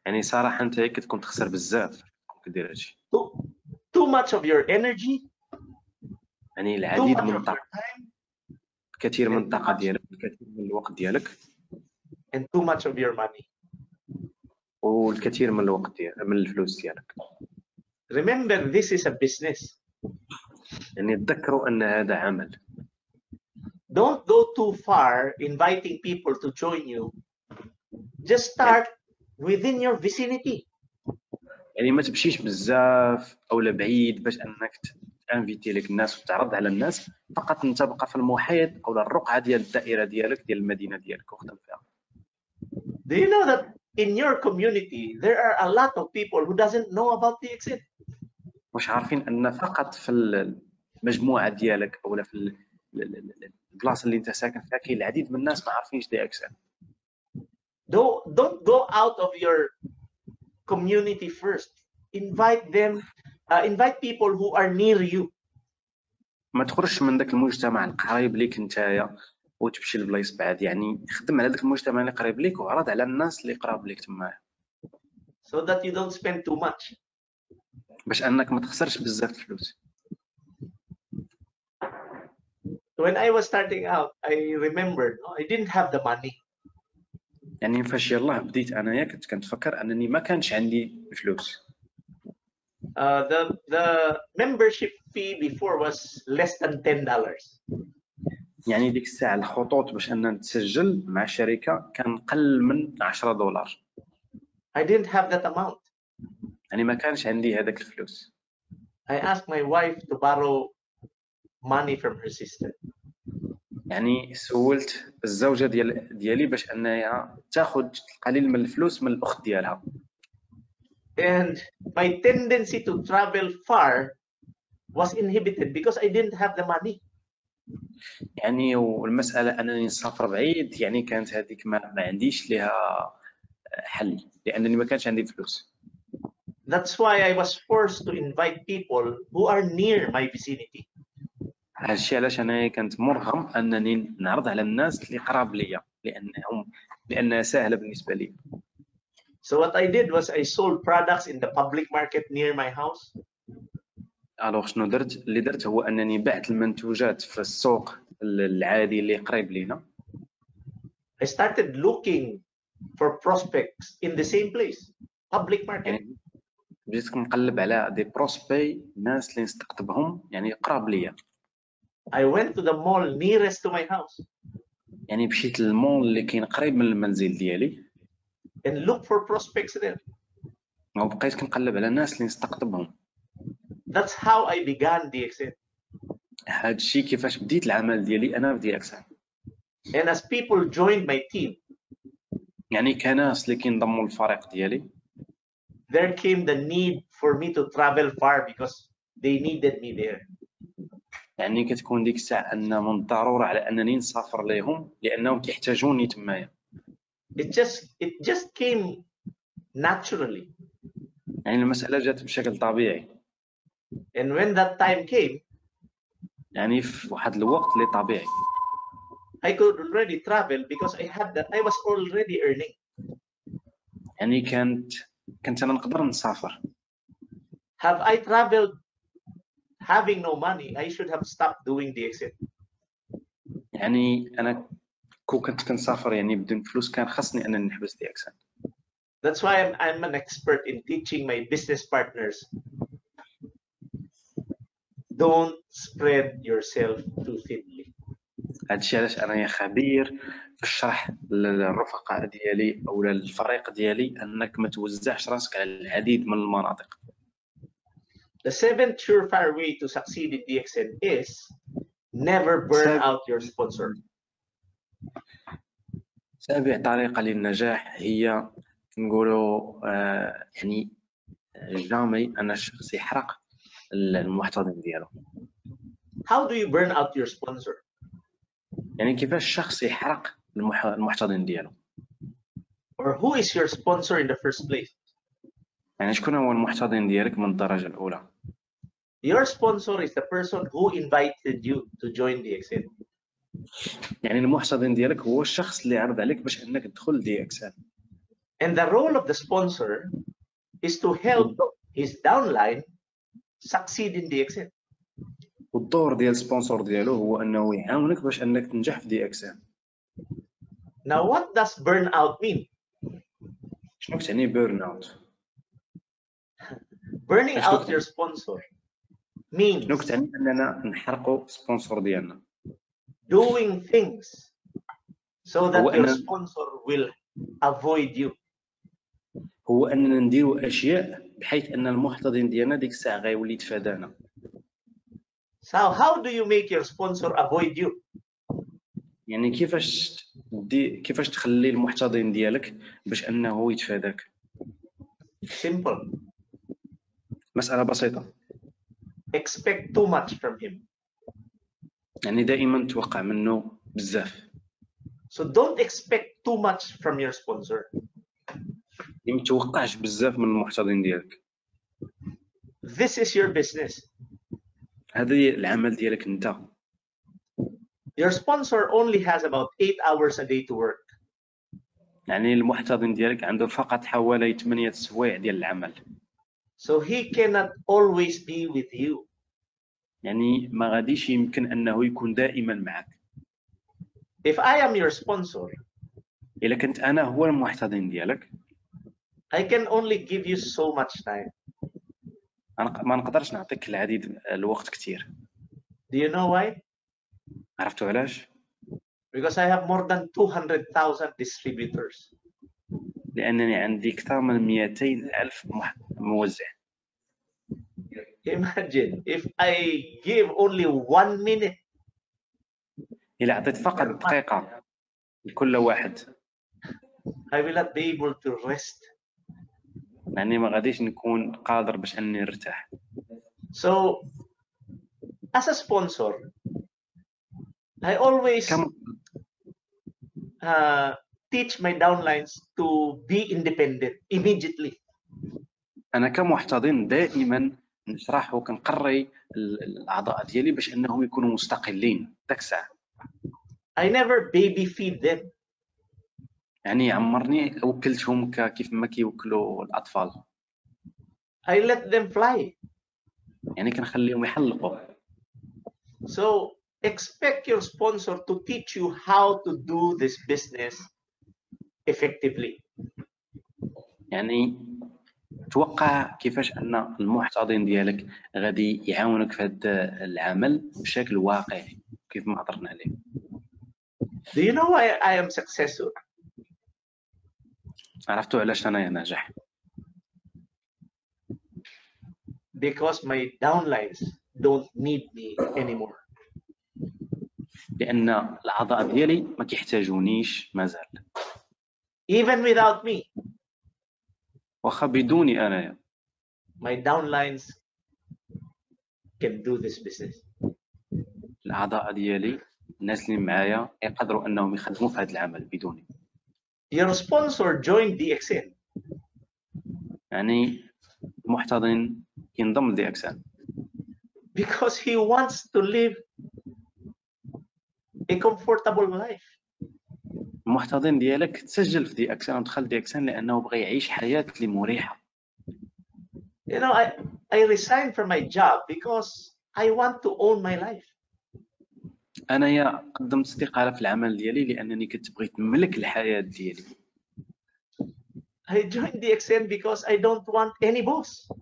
يعني صراحة انت كتكون تخسر بزاف. كدير هادشي Too, too much of your energy, يعني العديد من الطاقة. الكثير من الطاقة ديالك الكثير من الوقت ديالك. And too much of your money. والكثير من الوقت ديالك من الفلوس ديالك. Remember, this is a business. يعني تذكروا أن هذا عمل. Don't go too far inviting people to join you. Just start within your vicinity. يعني ما تمشيش بزاف أو لا بعيد باش أنك ت inviter لك الناس وتعرض على الناس فقط أنت بقى في المحيط أو الرقعة ديال الدائرة ديالك ديال المدينة ديالك وخدم فيها Do you know that in your community there are a lot of people who doesn't know about DXN? واش عارفين أن فقط في المجموعة ديالك أو في ال- ال- ال- البلاصة اللي أنت ساكن فيها كاين العديد من الناس ما عارفينش DXN Don't don't go out of your community first. Invite them, uh, invite people who are near you. ما تخرجش من ذاك المجتمع القريب ليك نتايا وتمشي لبلايص بعاد يعني خدم على ذاك المجتمع اللي قريب ليك وعرض على الناس اللي قراب ليك تما so that you don't spend too much. باش انك ما تخسرش بزاف الفلوس When I was starting out, I remembered no, I didn't have the money. يعني فاش يلاه بديت انايا كنت كنتفكر انني ما كانش عندي فلوس Uh, the the membership fee before was less than ten dollars. يعني ديك الساعة الخطوط باش أن نتسجل مع شركة كان قل من 10 دولار I didn't have that amount. يعني ما كانش عندي هذاك الفلوس I asked my wife to borrow money from her sister. يعني سولت الزوجة ديال ديالي باش انها تاخذ القليل من الفلوس من الأخت ديالها And my tendency to travel far was inhibited because I didn't have the money. يعني والمسألة أنني نسافر بعيد يعني كانت هذيك ما, ما عنديش لها حل لأنني ما كانش عندي فلوس That's why I was forced to invite people who are near my vicinity. هذا الشيء علاش انايا كنت مرغم أنني نعرض على الناس اللي قراب ليا لانهم لأنها سهله بالنسبة لي So what I did was I sold products in the public market near my house. الوغ شنو درت اللي درت هو أنني بعت المنتوجات في السوق العادي اللي قريب لينا I started looking for prospects in the same place, public market. يعني بديت كنقلب على دي بروسبي ناس اللي نستقطبهم يعني قراب ليا I went to the mall nearest to my house يعني مشيت للمول اللي كاين قريب من المنزل ديالي and looked for prospects there. وبقيت كنقلب على الناس اللي نستقطبهم That's how I began DXN. هذا الشيء كيفاش بديت العمل ديالي انا في دياكسان And as people joined my team, يعني كناس اللي كينضموا للفريق ديالي there came the need for me to travel far because they needed me there. يعني كتكون ديك الساعة أن من الضرورة على أنني نسافر ليهم لأنهم كيحتاجوني تمايا It just it just came naturally. يعني المسألة جات بشكل طبيعي And when that time came, يعني في واحد الوقت اللي طبيعي I could already travel because I had that I was already earning. يعني كانت كنت أنا نقدر نسافر Have I traveled having no money? I should have stopped doing DXN. يعني أنا كو كنت كنسافر يعني بدون فلوس كان خصني أنني نحبس دياكسان That's why I'm, I'm an expert in teaching my business partners. Don't spread yourself too thinly. هذا الشيء علاش انايا خبير في الشرح للرفقاء ديالي أو للفريق ديالي أنك ما توزعش راسك على العديد من المناطق The seventh surefire way to succeed in DXN is never burn Seven- out your sponsor. سابع طريقة للنجاح هي نقولوا آه يعني جامي أن الشخص يحرق المحتضن ديالو How do you burn out your sponsor? يعني كيفاش الشخص يحرق المح- المحتضن ديالو Or who is your sponsor in the first place? يعني شكون هو المحتضن ديالك من الدرجة الأولى Your sponsor is the person who invited you to join DXN. يعني المحتضن ديالك هو الشخص اللي عرض عليك باش أنك تدخل دي DXN And the role of the sponsor is to help his downline succeed in DXN. والدور ديال ال sponsor ديالو هو أنه يعاونك باش أنك تنجح في DXN Now, what does burnout mean? شنو كتعني burnout Burning out your sponsor means شنو كتعني أننا نحرقوا sponsor ديالنا doing things so that your sponsor will avoid you. هو أننا نديروا أشياء بحيث أن المحتضن ديالنا ديك الساعة غيولي يتفادانا So, how do you make your sponsor avoid you? يعني كيفاش دي كيفاش تخلي المحتضن ديالك باش أنه يتفاداك Simple. مسألة بسيطة Expect too much from him. يعني دائما توقع منه بزاف So, don't expect too much from your sponsor. يعني ما توقعش بزاف من المحتضن ديالك This is your business. هذا العمل ديالك أنت Your sponsor only has about eight hours a day to work. يعني المحتضن ديالك عنده فقط حوالي 8 سوايع ديال العمل So, he cannot always be with you. يعني ما غاديش يمكن انه يكون دائما معك If I am your sponsor, الا كنت انا هو المحتضن ديالك I can only give you so much time. أنا ما نقدرش نعطيك العديد الوقت كثير Do you know why? عرفتوا علاش Because I have more than 200,000 distributors. لأنني عندي أكثر من 200 ألف موزع. Imagine if I give only one minute, الا عطيت فقط دقيقة لكل واحد. I will not be able to rest. يعني ما غاديش نكون قادر باش أني نرتاح. So, as a sponsor, I always uh, teach my downlines to be independent immediately. أنا كمحتضن دائما نشرح وكنقري ال- الأعضاء ديالي باش أنهم يكونوا مستقلين ذاك الساعة I never baby feed them. يعني عمرني وكلتهم كيف ما كيوكلوا الأطفال I let them fly. يعني كنخليهم يحلقوا So expect your sponsor to teach you how to do this business effectively. يعني توقع كيفاش أن المحتضن ديالك غادي يعاونك في هذا العمل بشكل واقعي كيف ما هضرنا عليه Do you know why I am successful? عرفتوا علاش أنا ناجح Because my downlines don't need me anymore. لأن الأعضاء ديالي ما كيحتاجونيش مازال Even without me, واخا بدوني انايا my downlines can do this business. الاعضاء ديالي الناس اللي معايا يقدروا انهم يخدموا في هذا العمل بدوني Your sponsor joined DXN يعني المحتضن ينضم لدي اكسان because he wants to live a comfortable life. المحتضن ديالك تسجل في دي أكسان ودخل دي أكسان لأنه بغى يعيش حياة اللي مريحه You know, I, I resigned from my job because I want to own my life. انايا قدمت استقاله في العمل ديالي لأنني كنت بغيت نملك الحياة ديالي I joined DXN because I don't want any boss.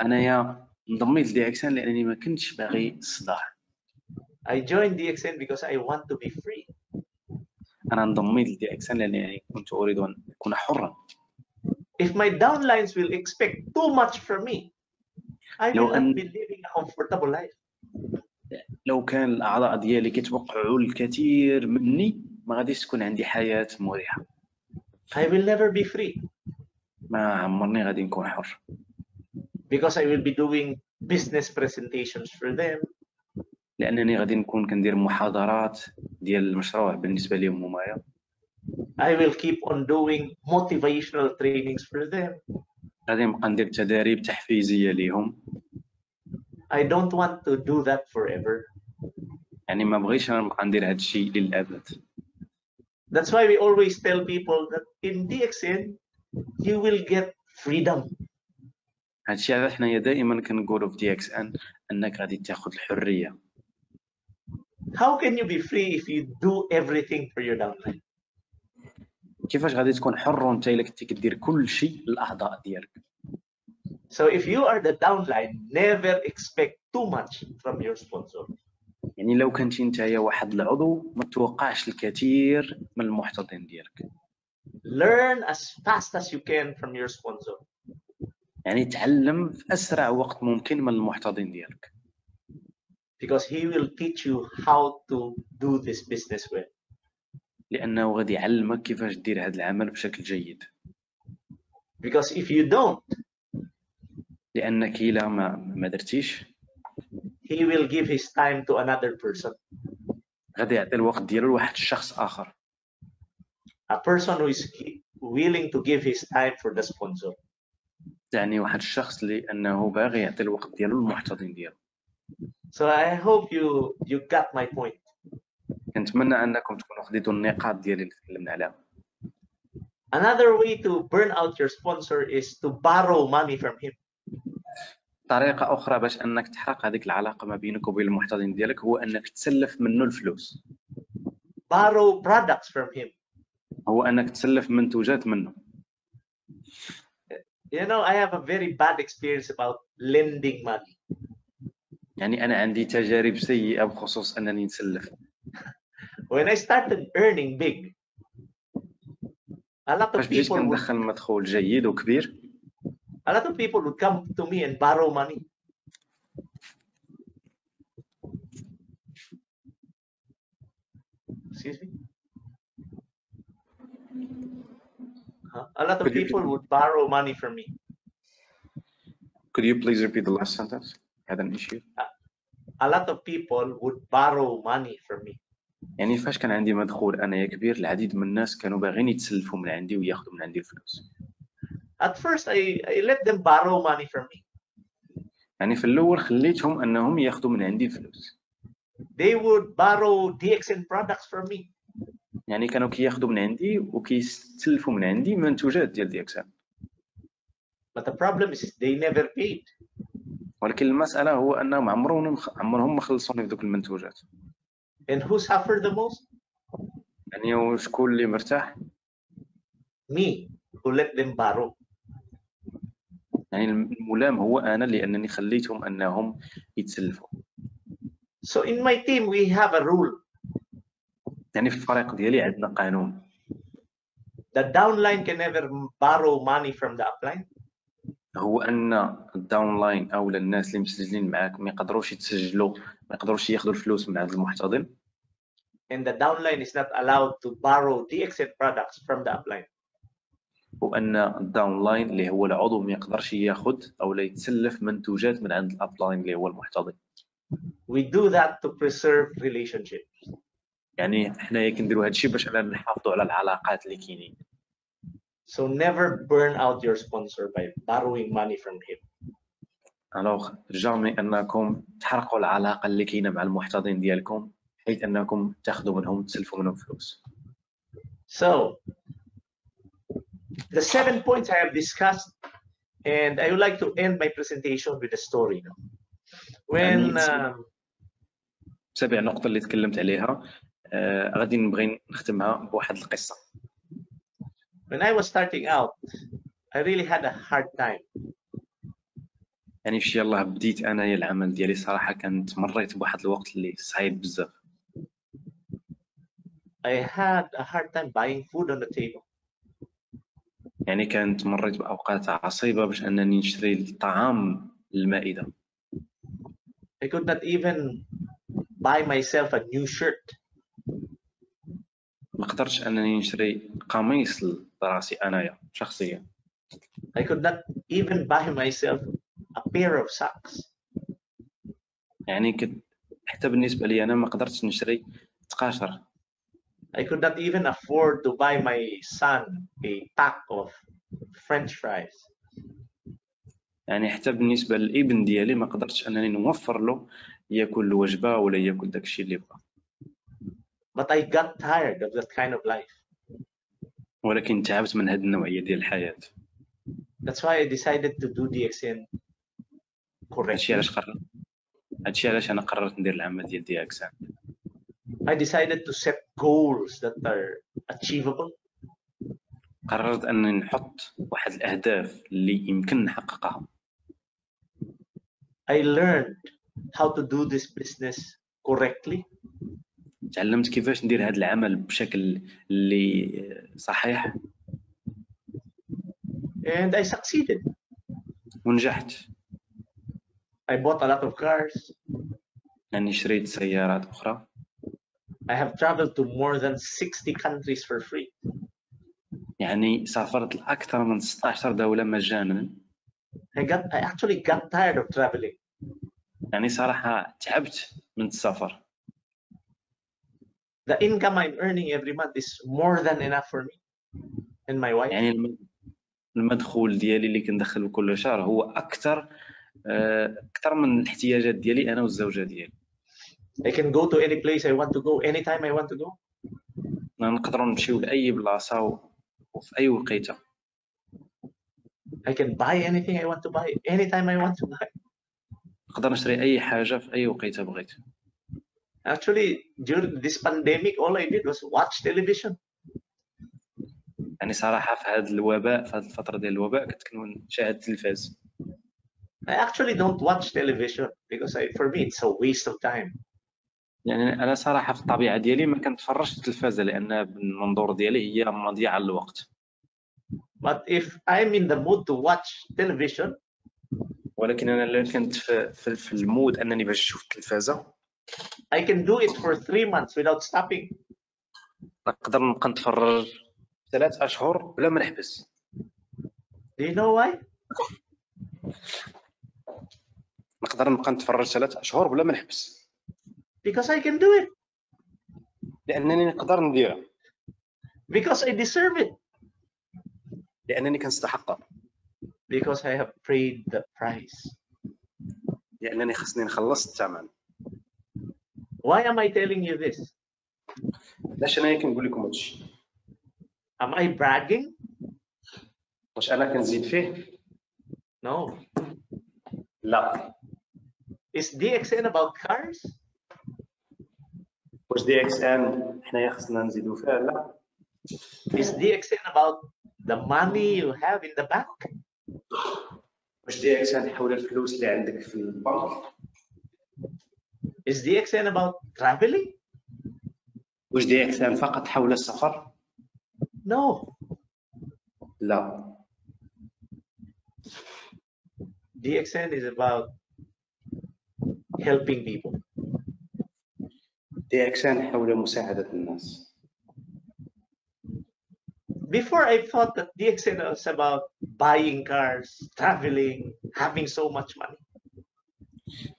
انايا انضميت لدي اكسان لأنني ما كنتش باغي الصداع I joined DXN because I want to be free. أنا انضميت لدي اكسان لانني كنت اريد ان اكون حرا If my downlines will expect too much from me, I will not be living a comfortable life. لو كان الاعضاء ديالي كيتوقعوا الكثير مني ما غاديش تكون عندي حياه مريحه I will never be free ما عمرني غادي نكون حر because I will be doing business presentations for them. لأنني غادي نكون كندير محاضرات ديال المشروع بالنسبة لهم همايا I will keep on doing motivational trainings for them. غادي نبقى ندير تداريب تحفيزيه ليهم I don't want to do that forever. يعني ما بغيتش نبقى ندير هذا الشيء للأبد That's why we always tell people that in DXN, you will get freedom. هذا الشيء علاش حنايا دائما كنقولوا في دي إكس ان أنك غادي تاخذ الحرية How can you be free if you do everything for your downline? كيفاش غادي تكون حر وانت الا كنتي كدير كل شيء للاعضاء ديالك So if you are the downline, never expect too much from your sponsor. يعني لو كنتي نتايا واحد العضو ما توقعش الكثير من المحتضن ديالك Learn as fast as you can from your sponsor. يعني تعلم في اسرع وقت ممكن من المحتضن ديالك because he will teach you how to do this business well. لأنه غادي يعلمك كيفاش دير هذا العمل بشكل جيد Because if you don't, لانك الا ما ما درتيش he will give his time to another person, غادي يعطي الوقت ديالو لواحد الشخص اخر a person who is willing to give his time for the sponsor. يعني واحد الشخص اللي انه باغي يعطي الوقت ديالو للمحتضن ديالو So I hope you you got my point. كنتمنى انكم تكونوا خديتوا النقاط ديالي اللي تكلمنا عليها Another way to burn out your sponsor is to borrow money from him. طريقه أخرى باش انك تحرق هذيك العلاقه ما بينك وبين المحتضن ديالك هو انك تسلف منه الفلوس Borrow products from him. هو انك تسلف منتوجات منه You know, I have a very bad experience about lending money. يعني أنا عندي تجارب سيئه بخصوص انني نسلف When I started earning big, a lot of people would, كندخل مدخول جيد وكبير a lot of people would come to me and borrow money. Excuse me. Huh? A lot of Could you- people would borrow money from me. Could you please repeat the last sentence? had an issue A lot of people would borrow money from me. يعني فاش كان عندي مدخول انايا كبير العديد من الناس كانوا باغيين يتسلفوا من عندي وياخذوا من عندي الفلوس At first, I, I let them borrow money from me. يعني في الأول خليتهم أنهم ياخذوا من عندي الفلوس They would borrow DXN products from me. يعني كانوا كياخذوا من عندي وكيستلفوا من عندي منتوجات ديال دي اكسان But the problem is they never paid. ولكن المسألة هو أنهم عمرهم عمرهم ما خلصوني في ذوك المنتوجات And who suffered the most? يعني وشكون اللي مرتاح Me, who let them borrow. يعني الملام هو أنا لأنني خليتهم أنهم يتسلفوا So in my team, we have a rule. يعني في الفريق ديالي عندنا قانون The downline can never borrow money from the upline. هو أن ال downline أو الناس اللي مسجلين معاك ما يقدروش يتسجلوا ما يقدروش ياخذوا الفلوس من عند المحتضن And the downline is not allowed to borrow DXN products from the upline. وأن ال downline اللي هو العضو ما يقدرش ياخذ أو لا يتسلف منتوجات من عند ال upline اللي هو المحتضن We do that to preserve relationships. يعني حنايا كنديروا هذا الشيء باش اننا نحافظوا على العلاقات اللي كاينين So never burn out your sponsor by borrowing money from him. الوغ جامي انكم تحرقوا العلاقه اللي كاينة مع المحتضن ديالكم حيث انكم تاخذوا منهم تسلفوا منهم فلوس So the seven points I have discussed, and I would like to end my presentation with a story. now. When um, سبع نقط اللي تكلمت عليها آه غادي نبغي نختمها بواحد القصة when I was starting out, I really had a hard time. يعني فشي يلاه بديت انايا العمل ديالي صراحة كانت مريت بواحد الوقت اللي صعيب بزاف I had a hard time buying food on the table. يعني كانت مريت بأوقات عصيبة باش أنني نشري الطعام للمائدة I could not even buy myself a new shirt. ما قدرتش أنني نشري قميص لراسي انايا شخصيا I could not even buy myself a pair of socks. يعني كنت حتى بالنسبة لي أنا ما قدرتش نشري تقاشر I could not even afford to buy my son a pack of French fries. يعني حتى بالنسبة للإبن ديالي ما قدرتش أنني نوفر له يأكل الوجبة ولا يأكل داكشي اللي بغا But I got tired of that kind of life. ولكن تعبت من هذه النوعية ديال الحياة That's why I decided to do DXN هادشي correctly. علاش قررت هادشي علاش أنا قررت ندير العمل ديال دي اكسان I decided to set goals that are achievable. قررت أنني نحط واحد الأهداف اللي يمكن نحققها I learned how to do this business correctly. تعلمت كيفاش ندير هذا العمل بشكل اللي صحيح And I succeeded. ونجحت I bought a lot of cars. يعني شريت سيارات أخرى I have traveled to more than 60 countries for free. يعني سافرت لأكثر من 16 دولة مجانا I got I actually got tired of traveling. يعني صراحة تعبت من السفر The income I'm earning every month is more than enough for me and my wife. يعني الم- المدخول ديالي اللي كندخله كل شهر هو أكثر آه، أكثر من الاحتياجات ديالي أنا والزوجه ديالي I can go to any place I want to go anytime I want to go. نقدروا نمشيو لاي بلاصه وفي اي وقيته I can buy anything I want to buy anytime I want to buy. نقدر نشري اي حاجة في اي وقيته بغيت Actually, during this pandemic, all I did was watch television. يعني صراحة في هذا الوباء في هذه الفترة ديال الوباء كنت كنشاهد التلفاز I actually don't watch television because I, for me it's a waste of time. يعني أنا صراحة في الطبيعة ديالي ما كنتفرجش التلفازه لأن بالمنظور ديالي هي مضيعة للوقت But if I'm in the mood to watch television, ولكن أنا اللي كنت في, في, في المود أنني باش نشوف التلفازة I can do it for three months without stopping. نقدر نبقى نتفرج ثلاث أشهر بلا ما نحبس Do you know why? نقدر نبقى نتفرج ثلاث أشهر بلا ما نحبس Because I can do it. لأنني نقدر نديرها Because I deserve it. لأنني كنستحقها because I have paid the price. لأنني خصني نخلص الثمن Why am I telling you this? علاش انايا كنقول لكم هادشي Am I bragging? واش أنا كنزيد فيه No. لا Is DXN about cars? واش DXN حنايا خصنا نزيدو فيها لا Is DXN about the money you have in the bank? واش DXN حول الفلوس اللي عندك في البنك Is DXN about traveling? واش دي اكس ان فقط حول السفر No. لا DXN is about helping people. دي اكس ان حول مساعدة الناس Before I thought that DXN was about buying cars, traveling, having so much money.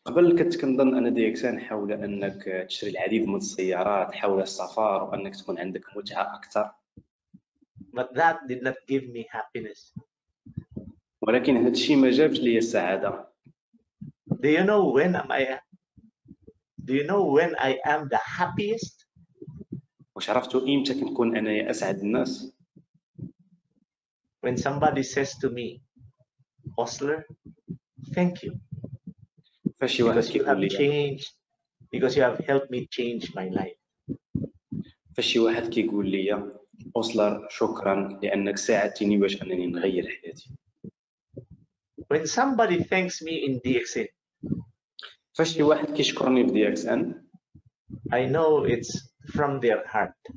قبل كنت كنظن أن دي إكس ان حول أنك تشتري العديد من السيارات حول السفر وأنك تكون عندك متعة أكثر But that did not give me happiness. ولكن هذا الشيء ما جابش لي السعادة Do you know when am I do you know when I am the happiest? واش عرفتوا إمتى كنكون أنا أسعد الناس When somebody says to me, Osler, thank you فاش شي واحد because you كيقول have لي changed, because you have helped me change my life. فاش شي واحد كيقول لي اوسلر شكرا لانك ساعدتني باش انني نغير حياتي When somebody thanks me in DXN, فاش شي واحد كيشكرني في دي اكس ان I know it's from their heart.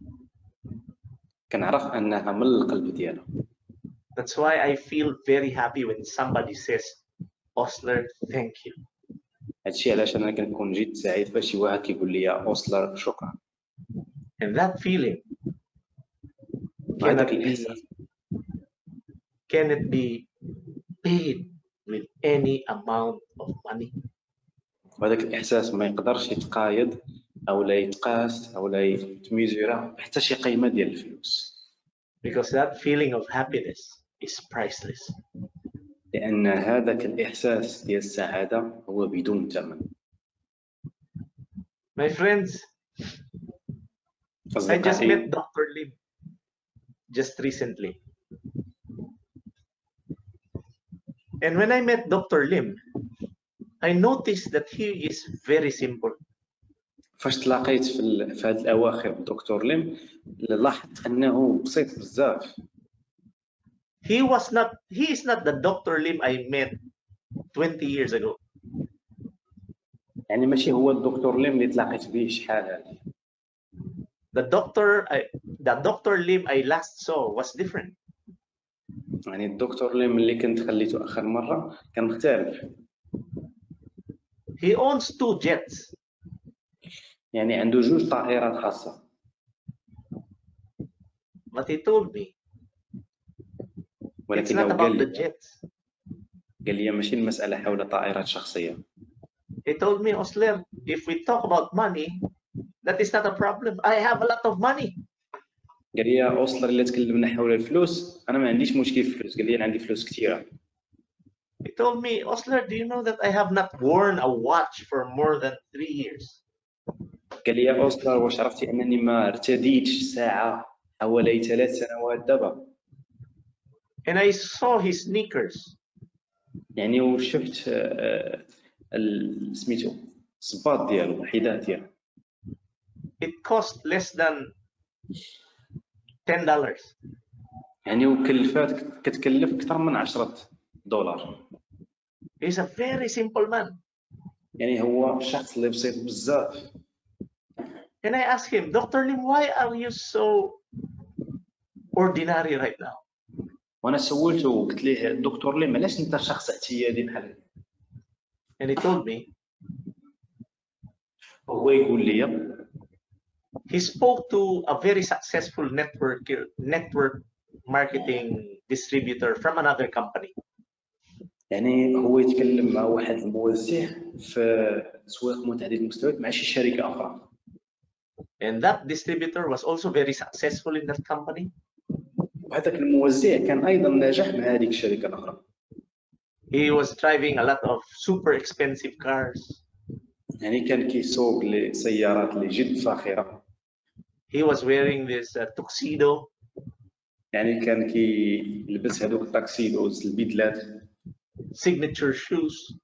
كنعرف انها من القلب ديالها That's why I feel very happy when somebody says, Osler, thank you. هادشي علاش أنا كنكون جد سعيد فاش شي واحد كيقول لي اوسلر شكرا And that feeling cannot be, cannot be paid with any amount of money. وهذاك الإحساس ما يقدرش يتقايد أو لا يتقاس أو لا يتميزورا حتى شي قيمة ديال الفلوس because that feeling of happiness is priceless. لأن هذاك الاحساس ديال السعاده هو بدون ثمن My friends, I just met Dr. Lim just recently. And when I met Dr. Lim, I noticed that he is very simple. فاش تلاقيت في هذه الأواخر بدكتور ليم لاحظت أنه بسيط بزاف He was not, he is not the Dr. Lim I met 20 years ago. يعني ماشي هو الدكتور ليم اللي تلاقيت به شحال هذه The doctor, I, the Dr. Lim I last saw was different. يعني الدكتور ليم اللي كنت خليته آخر مرة كان مختلف He owns two jets. يعني عنده جوج طائرات خاصة But he told me it's ولكن not هو about قال the لي jets. قال لي ماشي المساله حول طائرات شخصية He told me, Osler, if we talk about money, that is not a problem. I have a lot of money. قال لي يا اوسلر الا تكلمنا حول الفلوس أنا ما عنديش مشكل في الفلوس قال لي أنا عندي فلوس كثيرة He told me, Osler, do you know that I have not worn a watch for more than three years? قال لي يا اوسلر واش عرفتي أنني ما ارتديتش ساعة حوالي ثلاث سنوات دابا And I saw his sneakers. يعني وشفت آه، ال- سميتو الصباط ديالو الحذاء ديالو It cost less than $10. يعني وكلفات كتكلف اكثر من 10 دولار He's a very simple man. يعني هو شخص اللي بسيط بزاف And I asked him, Dr. Lim, why are you so ordinary right now? وأنا سولته وقلت ليه الدكتور ليه علاش انت شخص اعتيادي بحال he told me هو يقول لي he spoke to a very successful network network marketing distributor from another company. يعني هو يتكلم مع واحد الموزع في تسويق متعدد المستويات مع شي شركه أخرى And that distributor was also very successful in that company. وهذاك الموزع كان أيضا ناجح مع هذيك الشركة الأخرى He was driving a lot of super expensive cars. يعني كان كيسوق لسيارات اللي جد فاخرة He was wearing this uh, tuxedo. يعني كان كيلبس هذوك التاكسيدوز البدلات signature shoes,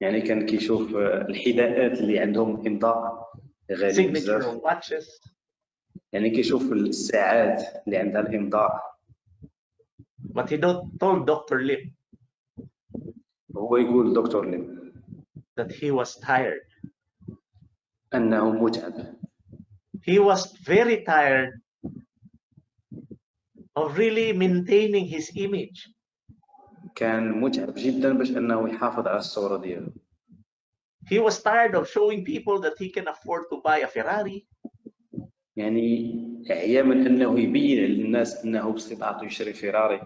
يعني كان كيشوف الحذاءات اللي عندهم امضاء غالي signature watches. يعني كيشوف الساعات اللي عندها الامضاء But he don't, told Dr. Lim هو يقول دكتور لي that he was tired. انه متعب He was very tired of really maintaining his image. كان متعب جدا باش انه يحافظ على الصورة ديالو He was tired of showing people that he can afford to buy a Ferrari. يعني عيا من أنه يبين للناس أنه باستطاعته يشتري فيراري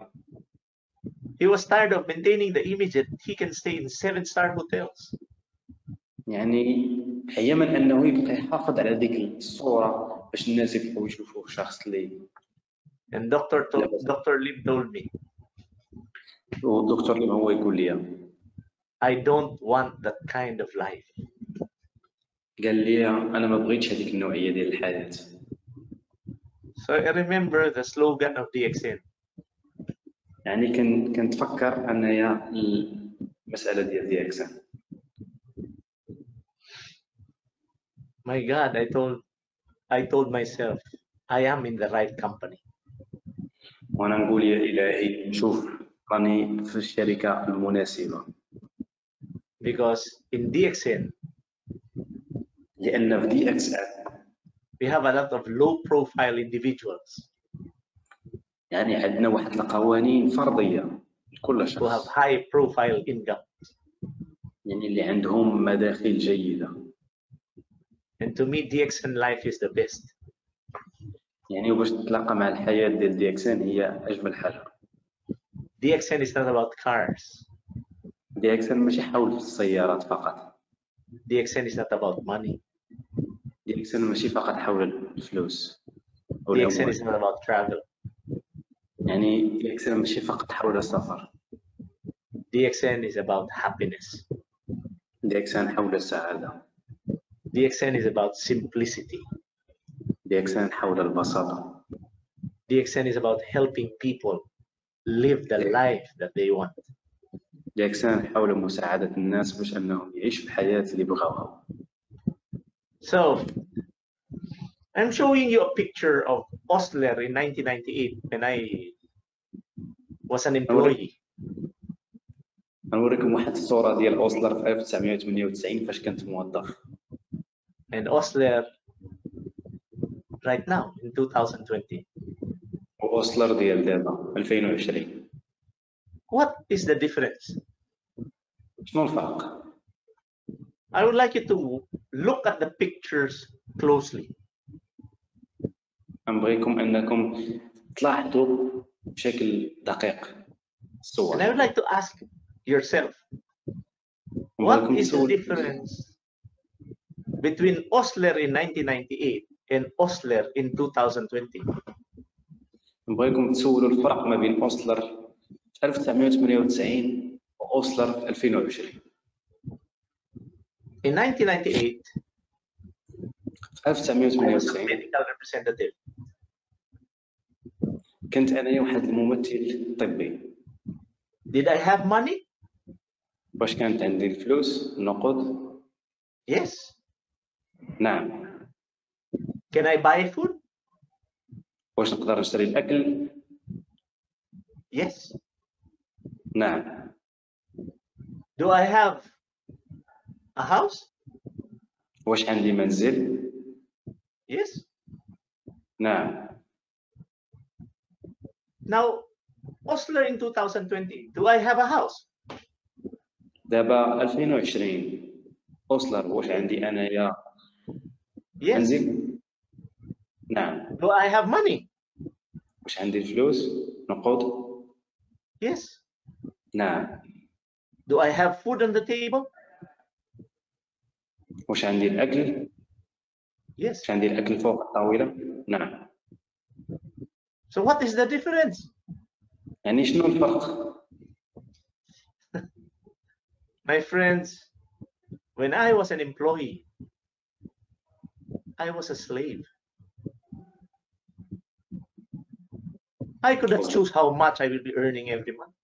He was tired of maintaining the image that he can stay in seven star hotels. يعني عيا من أنه يبقى يحافظ على ديك الصورة باش الناس يبقوا يشوفوه شخص اللي And Dr. told, Dr. Lim told me, والدكتور اللي هو يقول لي I don't want that kind of life. قال لي أنا ما بغيتش هذيك النوعية ديال الحياة So I remember the slogan of DXN يعني كن كنتفكر انايا المسألة ديال دي اكسن My God, I told I told myself, I am in the right company. وأنا نقول يا إلهي شوف راني في الشركة المناسبة. Because in DXN, لأن في دي إكس ان we have a lot of low profile individuals يعني عندنا واحد القوانين فرضية لكل who have شخص high profile income. يعني اللي عندهم مداخل جيدة And to me, DXN life is the best. يعني وباش تتلاقى مع الحياة ديال دي ان هي أجمل حاجة DXN is not about cars. دي ان ماشي حول السيارات فقط DXN is not about money. ان ماشي فقط حول الفلوس أو DXN is about travel. يعني ان ماشي فقط حول السفر DXN is about happiness. ان حول السعادة DXN is about simplicity. ان حول البساطة DXN is about helping people live the life that they want. ان حول مساعدة الناس باش أنهم يعيشوا الحياة اللي بغاوها So I'm showing you a picture of Osler in 1998 when I was an employee. غنوريكم واحد الصوره ديال اوسلر في 1998 فاش كنت موظف and Osler right now in 2020. واوسلر ديال دابا 2020 What is the difference? شنو الفرق I would like you to look at the pictures closely. نبغيكم انكم تلاحظوا بشكل دقيق And I الصور would like to ask yourself, what نبغيكم is the تسول difference between Osler in 1998 and Osler in 2020? نبغيكم تسولوا الفرق ما بين اوسلر في 1998 واوسلر في 2020 In 1998, في I was a 1998 medical representative. كنت أنا واحد الممثل طبي Did I have money? واش كانت عندي الفلوس النقود Yes. نعم Can I buy food? واش نقدر نشتري الأكل Yes. نعم Do I have a house? واش عندي منزل Yes. نعم Now, Osler in 2020, do I have a house? دابا 2020 اوسلر واش عندي انايا Yes. منزل نعم Do I have money? واش عندي الفلوس نقود Yes. نعم Do I have food on the table? واش عندي الاكل Yes. واش عندي الاكل فوق الطاوله نعم So what is the difference? يعني شنو الفرق My friends, when I was an employee, I was a slave. I could not choose how much I will be earning every month.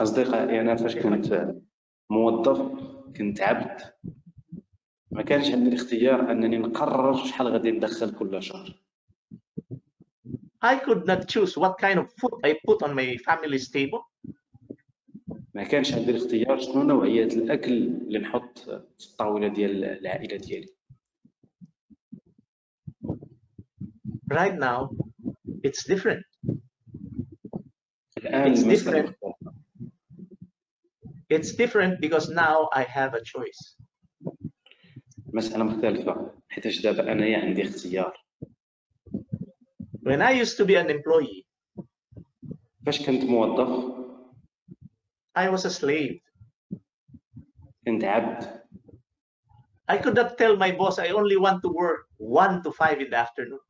اصدقائي أنا فاش كنت موظف كنت عبد ما كانش عندي الاختيار أنني نقرر شحال غادي ندخل كل شهر I could not choose what kind of food I put on my family's table. ما كانش عندي الاختيار شنو نوعية الأكل اللي نحط في الطاولة ديال العائلة ديالي Right now, it's different. الآن It's different. It's different because now I have a choice. مسألة مختلفة حيتاش دابا أنايا عندي اختيار. When I used to be an employee, فاش كنت موظف؟ I was a slave. كنت عبد. I could not tell my boss I only want to work one to five in the afternoon.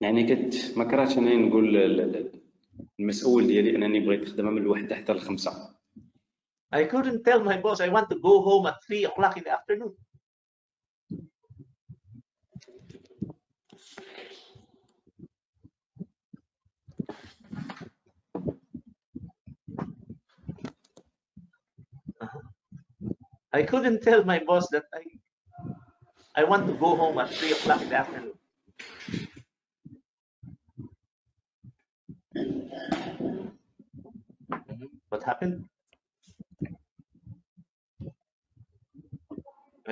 يعني كنت ما كرهتش أنني نقول المسؤول ديالي أنني بغيت نخدمها من الوحده حتى الخمسة. I couldn't tell my boss I want to go home at three o'clock in the afternoon. Uh-huh. I couldn't tell my boss that I I want to go home at three o'clock in the afternoon. What happened?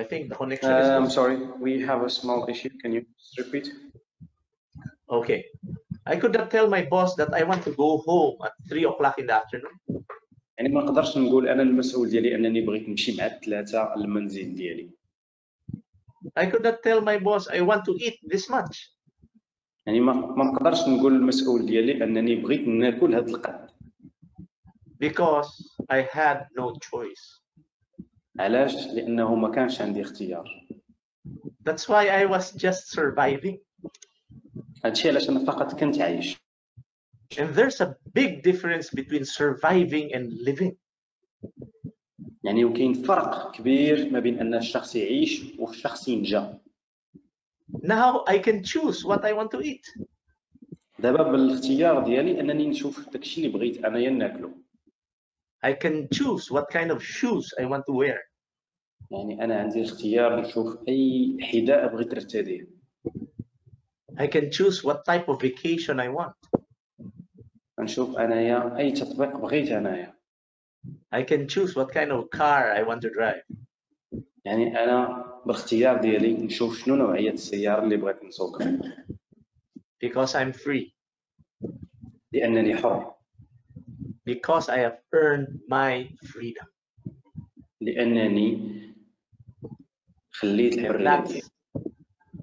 I think the connection is I'm not- sorry we have a small issue can you repeat okay. I could not tell my boss that I want to go home at three o'clock in the afternoon. يعني ما نقدرش نقول انا المسؤول ديالي انني بغيت نمشي مع الثلاثه للمنزل ديالي I could not tell my boss I want to eat this much يعني ما ما نقدرش نقول للمسؤول ديالي انني بغيت ناكل هذا القد because I had no choice. علاش لأنه ما كانش عندي اختيار That's why I was just surviving. هادشي علاش أنا فقط كنت عايش And there's a big difference between surviving and living. يعني وكاين فرق كبير ما بين أن الشخص يعيش والشخص ينجا Now I can choose what I want to eat. دابا بالاختيار ديالي أنني نشوف داكشي اللي بغيت أنايا ناكلو I can choose what kind of shoes I want to wear. يعني أنا عندي الاختيار نشوف أي حذاء بغيت نرتديه I can choose what type of vacation I want. نشوف أنايا أي تطبيق بغيت أنايا I can choose what kind of car I want to drive. يعني أنا بالاختيار ديالي نشوف شنو نوعية السيارة اللي بغيت نسوقها because I'm free, لأنني حر because I have earned my freedom. لانني خليت And الحريه that's, ديالي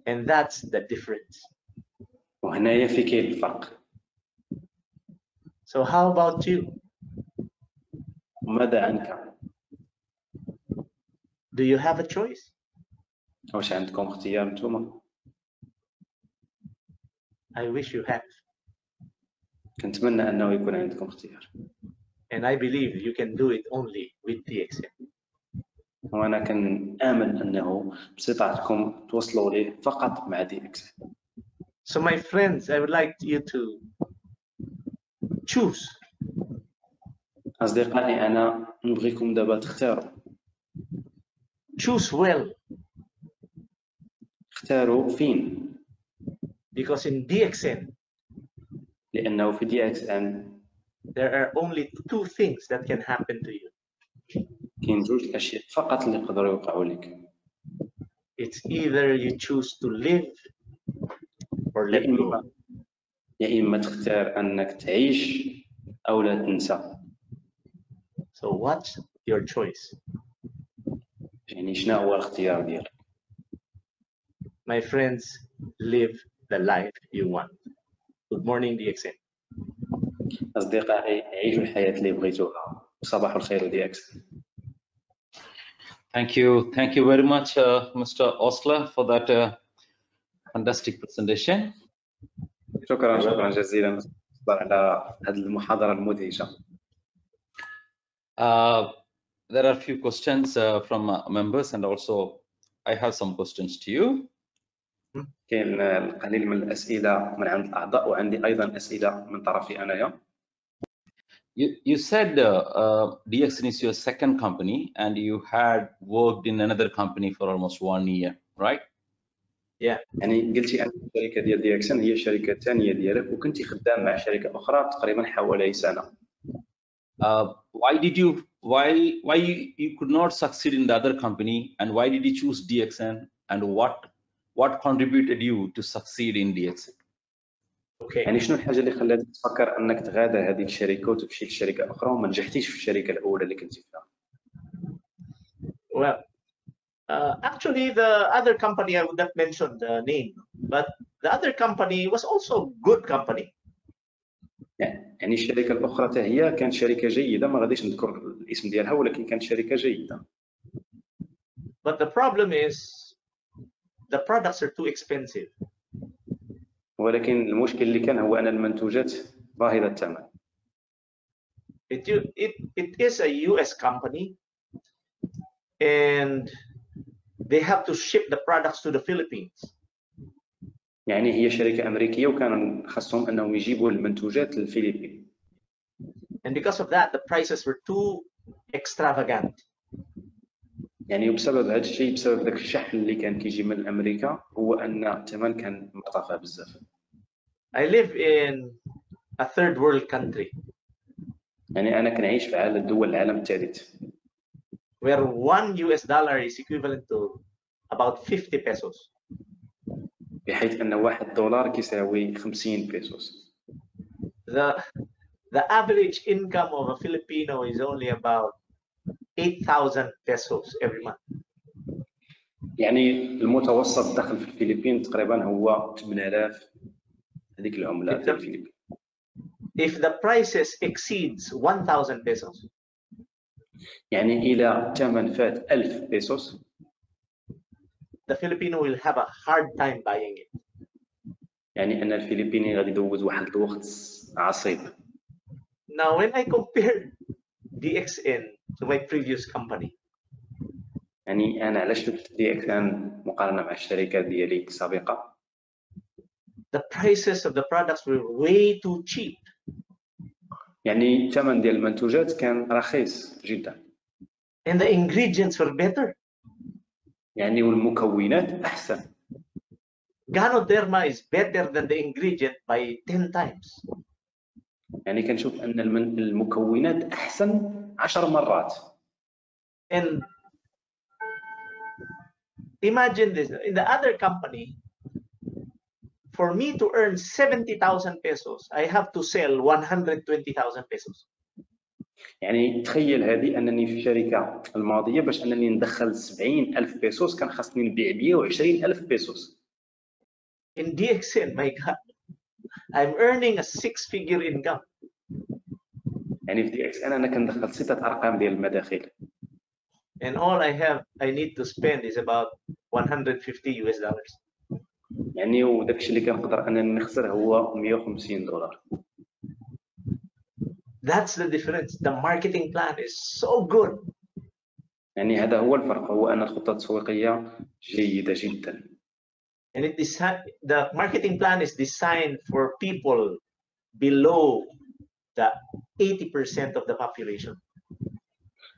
and that's the difference. وهنايا في كاين الفرق So how about you? وماذا عنك Do you have a choice? واش عندكم اختيار نتوما I wish you have. كنتمنى أنه يكون عندكم اختيار. And I believe you can do it only with DXM. وأنا كنامن أنه باستطاعتكم توصلوا ليه فقط مع دي إكس So my friends, I would like you to choose. أصدقائي أنا نبغيكم دابا تختاروا. Choose well. اختاروا فين؟ Because in DXN, لانه في دي اكس ان there are only two things that can happen to you. كاين جوج الاشياء فقط اللي يقدروا يوقعوا لك It's either you choose to live or يا let go. اما يا اما تختار انك تعيش او لا تنسى So what's your choice? يعني شنو هو الاختيار ديالك My friends, live the life you want. Good morning, DXN. اصدقائي عيشوا الحياه اللي بغيتوها صباح الخير ودي اكس Thank you. Thank you very much, uh, Mr. Osler, for that uh, fantastic presentation. شكرا شكرا جزيلا على هذه المحاضره المدهشه Uh, there are a few questions uh, from uh, members and also I have some questions to you. كاين القليل من الاسئله من عند الاعضاء وعندي أيضا اسئله من طرفي انايا You, you said uh, uh, DXN is your second company and you had worked in another company for almost one year, right? يعني قلتي ان الشركة ديال دياكسن هي الشركة الثانية ديالك وكنتي خدام مع شركه أخرى تقريبا حوالي سنه Uh, why did you why why you, you could not succeed in the other company and why did you choose DXN and what what contributed you to succeed in DXN? Okay. يعني شنو الحاجة اللي خلاتك تفكر أنك تغادر هذه الشركة وتمشي لشركة أخرى وما نجحتيش في الشركة الأولى اللي كنتي فيها Well, uh, actually, the other company I would not mention the name, but the other company was also good company. يعني الشركة الأخرى حتى هي كانت شركة جيدة ما غاديش نذكر الاسم ديالها ولكن كانت شركة جيدة But the problem is the products are too expensive. ولكن المشكل اللي كان هو ان المنتوجات باهظه الثمن It, u- it, it is a US company and they have to ship the products to the Philippines. يعني هي شركه امريكيه وكان خاصهم انهم يجيبوا المنتوجات للفلبين And because of that, the prices were too extravagant. يعني وبسبب هذا الشيء بسبب ذاك الشحن اللي كان كيجي من أمريكا هو أن الثمن كان مرتفع بزاف. I live in a third world country. يعني أنا كنعيش في عالم دول العالم الثالث. Where one US dollar is equivalent to about 50 pesos. بحيث أن واحد دولار كيساوي 50 بيسوس The, the average income of a Filipino is only about 8,000 pesos every month. يعني المتوسط الدخل في الفلبين تقريبا هو 8000 هذيك العملة ديال الفلبين. If the prices exceeds 1,000 pesos, يعني إلى ثمن فات 1000 بيسوس the Filipino will have a hard time buying it. يعني أن الفلبيني غادي يدوز واحد الوقت عصيب. Now, when I compared DXN to my previous company, يعني أنا علاش شفت دي كان مقارنه مع الشركة ديالي السابقه the prices of the products were way too cheap. يعني الثمن ديال المنتوجات كان رخيص جدا And the ingredients were better. يعني والمكونات احسن Ganoderma is better than the ingredient by 10 times. يعني كنشوف أن المكونات أحسن 10 مرات. And imagine this. In the other company, for me to earn 70,000 pesos, I have to sell 120,000 pesos. يعني تخيل هذه أنني في الشركة الماضية باش أنني ندخل 70 ألف بيسوس كان خاصني نبيع 120 ألف بيسوس In DXN, my God, I'm earning a six figure income. يعني في دي إكس ان أنا كندخل ستة أرقام ديال المداخل And all I have, I need to spend is about 150 US dollars. يعني وداك الشيء اللي كنقدر أنني نخسر هو 150 دولار That's the difference. The marketing plan is so good. يعني هذا هو الفرق هو أن الخطه التسويقيه جيدة جدا And it is the marketing plan is designed for people below the 80% of the population.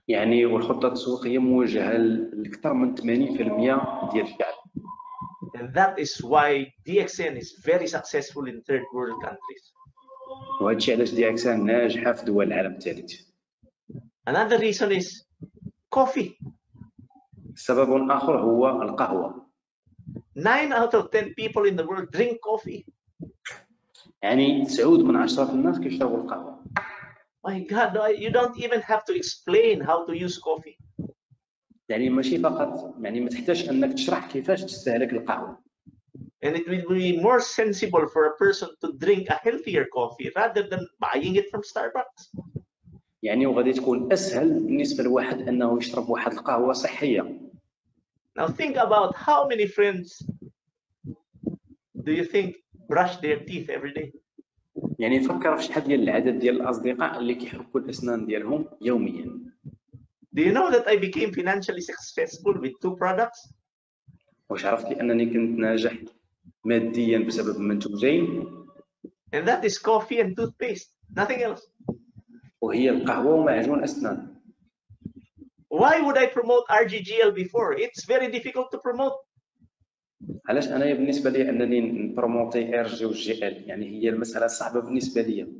يعني والخطه التسويقيه موجهه لاكثر من 80% ديال الشعب And that is why DXN is very successful in third world countries. وهذا الشيء علاش دي اكسان ناجحه في دول العالم الثالث Another reason is coffee. سبب اخر هو القهوه Nine out of 10 people in the world drink coffee. يعني تسعود من عشرة الناس كيشربوا القهوه My God, I- you don't even have to explain how to use coffee. يعني ماشي فقط يعني ما تحتاج انك تشرح كيفاش تستهلك القهوه And it will be more sensible for a person to drink a healthier coffee rather than buying it from Starbucks. يعني وغادي تكون اسهل بالنسبه لواحد انه يشرب واحد القهوه صحيه Now think about how many friends do you think brush their teeth every day? يعني فكر في شحال ديال العدد ديال الاصدقاء اللي كيحكوا الاسنان ديالهم يوميا Do you know that I became financially successful with two products? واش عرفتي انني كنت ناجح ماديا بسبب منتوجين And that is coffee and toothpaste, nothing else. وهي القهوه ومعجون اسنان Why would I promote RGGL before? It's very difficult to promote. علاش انا بالنسبه لي انني نبروموتي ار جي وجي ال يعني هي المساله صعبه بالنسبه لي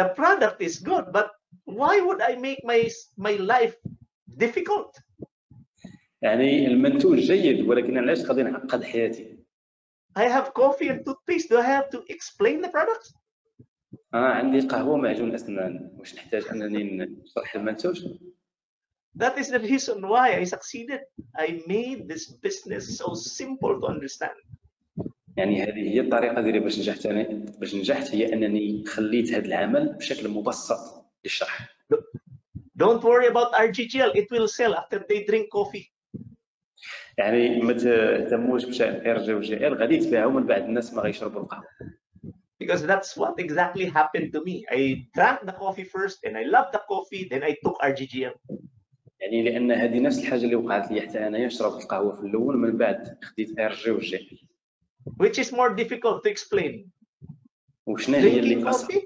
The product is good, but why would I make my my life difficult? يعني المنتوج جيد ولكن علاش غادي نعقد حياتي I have coffee and toothpaste. Do I have to explain the product? انا عندي قهوه ومعجون اسنان واش نحتاج انني نشرح المنتوج That is the reason why I succeeded. I made this business so simple to understand. يعني هذه هي الطريقه ديالي باش نجحت انا باش نجحت هي انني خليت هذا العمل بشكل مبسط للشرح Don't worry about RGGL. It will sell after they drink coffee. يعني ما تهتموش بشان ار جي وجي ال غادي يتباعوا من بعد الناس ما غيشربوا القهوه Because that's what exactly happened to me. I drank the coffee first and I loved the coffee. Then I took RGGL. يعني لأن هذه نفس الحاجة اللي وقعت لي حتى أنايا شربت القهوة في الأول من بعد خديت ار جي وجي Which is more difficult to explain? وشنو هي اللي coffee?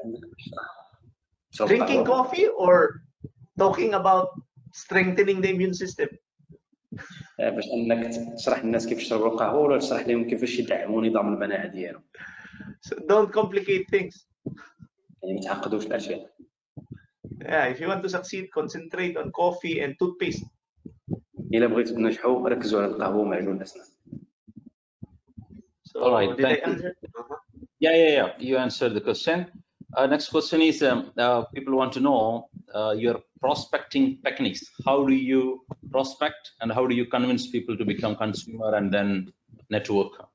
Drinking coffee or talking about strengthening the immune system? آه، باش أنك تشرح للناس كيف يشربوا القهوة ولا تشرح لهم كيفاش يدعموا نظام المناعة ديالهم So don't complicate things. يعني ما تعقدوش الأشياء Yeah, if you want to succeed, concentrate on coffee and toothpaste. الا بغيتوا تنجحوا ركزوا على القهوه ومعجون الاسنان So All right, did I thank you. answer? Uh-huh. Yeah, yeah, yeah. You answered the question. Uh, next question is um, uh, people want to know uh, your prospecting techniques. How do you prospect and how do you convince people to become consumer and then networker?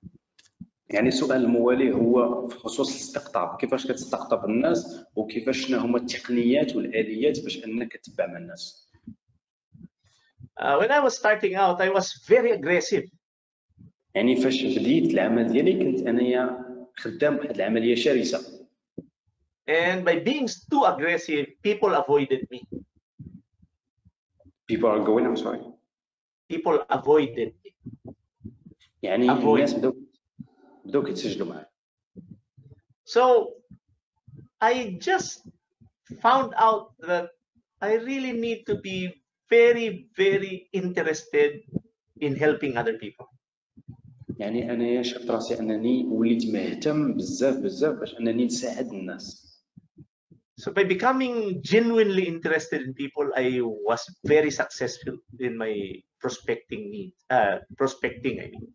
يعني السؤال الموالي هو في خصوص الاستقطاب كيفاش كتستقطب الناس وكيفاش شنو هما التقنيات والآليات باش أنك تتبع مع الناس Uh, when I was starting out, I was very aggressive. يعني فاش بديت العمل ديالي كنت أنايا خدام واحد العملية شرسة And by being too aggressive, people avoided me. people are going I'm sorry People avoided me. يعني Avoid. الناس بداو بداو كيتسجلوا معايا So I just found out that I really need to be very, very interested in helping other people. يعني انايا شفت راسي انني وليت مهتم بزاف بزاف باش انني نساعد الناس So by becoming genuinely interested in people, I was very successful in my prospecting need, uh, prospecting. I mean.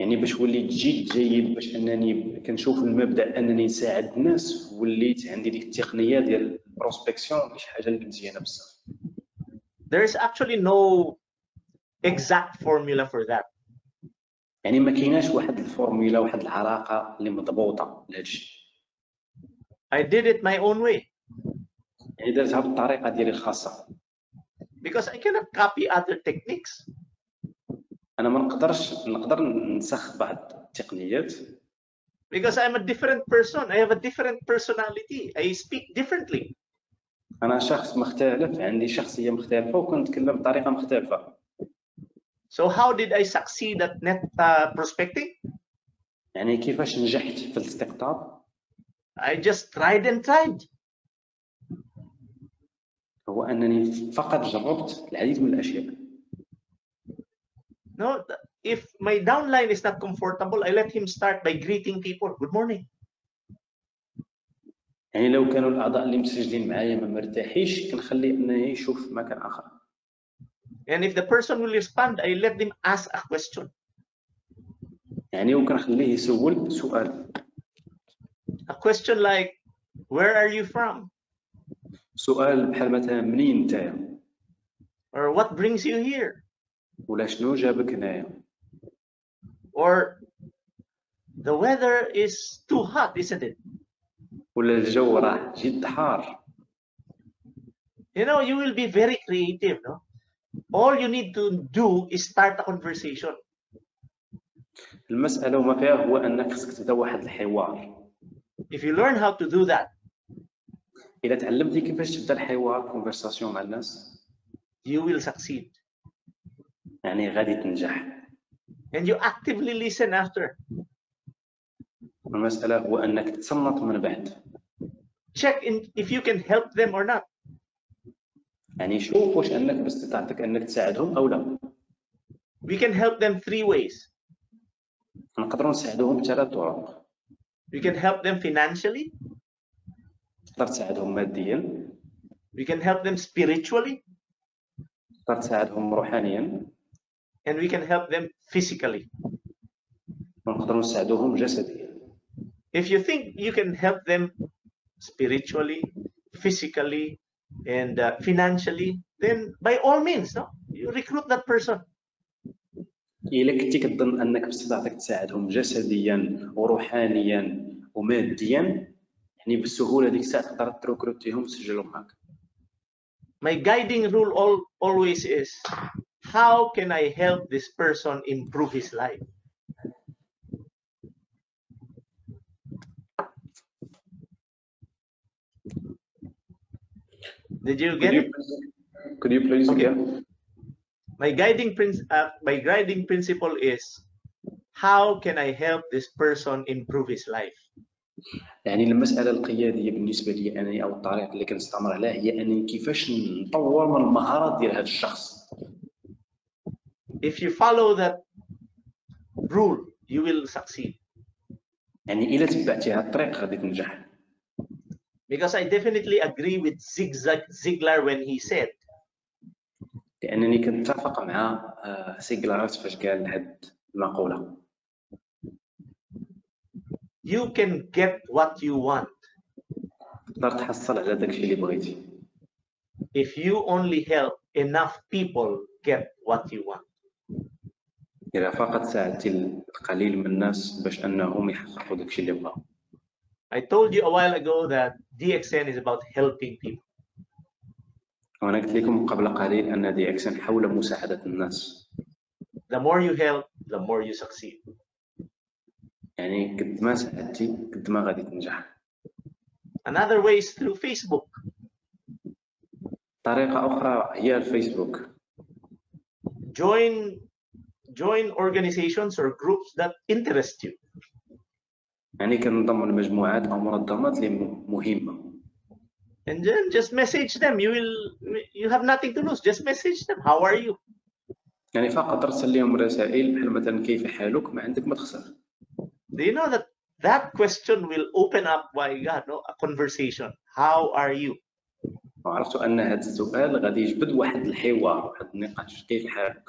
يعني باش وليت جد جيد باش انني كنشوف المبدأ انني نساعد الناس وليت عندي ديك التقنية ديال ال prospection شي حاجة اللي مزيانة بزاف There is actually no exact formula for that. يعني ما كايناش واحد الفورمولا واحد العلاقه اللي مضبوطة لهذا الشيء I did it my own way يعني درتها بالطريقة ديالي الخاصة because I cannot copy other techniques. أنا ما نقدرش نقدر نسخ بعض التقنيات Because I'm a different person. I have a different personality. I speak differently. أنا شخص مختلف عندي شخصية مختلفة وكنتكلم بطريقة مختلفة So how did I succeed at net uh, prospecting? يعني كيفاش نجحت في الاستقطاب I just tried and tried. هو أنني فقط جربت العديد من الأشياء No, th- if my downline is not comfortable, I let him start by greeting people. Good morning. يعني لو كانوا الاعضاء اللي مسجلين معايا ما مرتاحيش كنخلي انه يشوف مكان اخر And if the person will respond, I let them ask a question. يعني وكنخليه يسول سؤال A question like, Where are you from? سؤال بحال مثلا منين نتايا Or what brings you here? ولا شنو جابك هنايا Or the weather is too hot, isn't it? ولا الجو راه جد حار You know, you will be very creative, no? All you need to do is start a conversation. المساله وما فيها هو انك خصك تبدا واحد الحوار If you learn how to do that, اذا تعلمتي كيفاش تبدا الحوار كونفرساسيون مع الناس you will succeed. يعني غادي تنجح. And you actively listen after. المسألة هو أنك تصنت من بعد. Check in if you can help them or not. يعني شوف واش أنك باستطاعتك أنك تساعدهم أو لا. We can help them three ways. نقدروا نساعدوهم بثلاث طرق. We can help them financially, تقدر تساعدهم ماديا. We can help them spiritually, تقدر تساعدهم روحانيا. and we can help them physically. ونقدروا نساعدوهم جسديا If you think you can help them spiritually, physically, and uh, financially, then by all means, no? you recruit that person. إلا كنتي كتظن أنك باستطاعتك تساعدهم جسديا وروحانيا وماديا يعني بالسهولة ديك الساعة تقدر تروكروتيهم وتسجلهم معك My guiding rule all, always is how can I help this person improve his life? Did you Could get you it? please- Could you please Okay. yeah? My guiding princ- uh, my guiding principle is how can I help this person improve his life? يعني المسألة القيادية بالنسبة لي أنا أو الطريقة اللي كنستمر عليها هي أنني كيفاش نطور من المهارات ديال هذا الشخص If you follow that rule, you will succeed. يعني إلا تبعتي هذا الطريق غادي تنجح Because I definitely agree with Zig Zag- Ziglar when he said, لأنني كنتفق مع آه، سيغلارات فاش قال هاد المقولة you can get what you want تقدر تحصل على داكشي اللي بغيتي if you only help enough people get what you want. إذا فقط ساعدتي القليل من الناس باش أنهم يحققوا داكشي اللي بغاو I told you a while ago that DXN is about helping people. وأنا قلت لكم قبل قليل أن دي إكسن حول مساعدة الناس The more you help, the more you succeed. يعني قد ما ساعدتي قد ما غادي تنجح Another way is through Facebook. طريقة أخرى هي الفيسبوك Join join organizations or groups that interest you. يعني كننضم لمجموعات أو منظمات اللي م- مهمة And then just message them. You will you have nothing to lose. Just message them. How are you? يعني فقط ارسل لهم رسائل بحال مثلا كيف حالك ما عندك ما تخسر Do you know that that question will open up by God, no, a conversation. How are you? وعرفت أن هذا السؤال غادي يجبد واحد الحوار واحد النقاش كيف حالك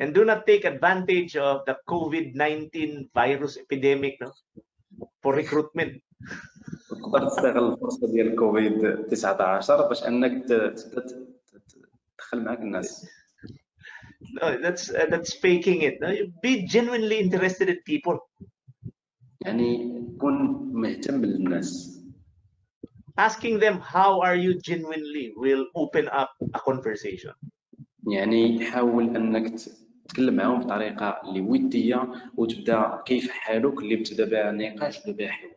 And do not take advantage of the COVID-19 virus epidemic no, for recruitment. تقدر تستغل الفرصة ديال كوفيد 19 باش أنك ت- تبدا ت- ت- تدخل معك الناس No, that's uh, that's faking it. no. Be genuinely interested in people. يعني كون مهتم بالناس Asking them how are you genuinely will open up a conversation. يعني حاول انك ت- تتكلم معاهم بطريقة اللي ودية وتبدأ كيف حالك اللي بتبدأ بها نقاش تبدا بها حوار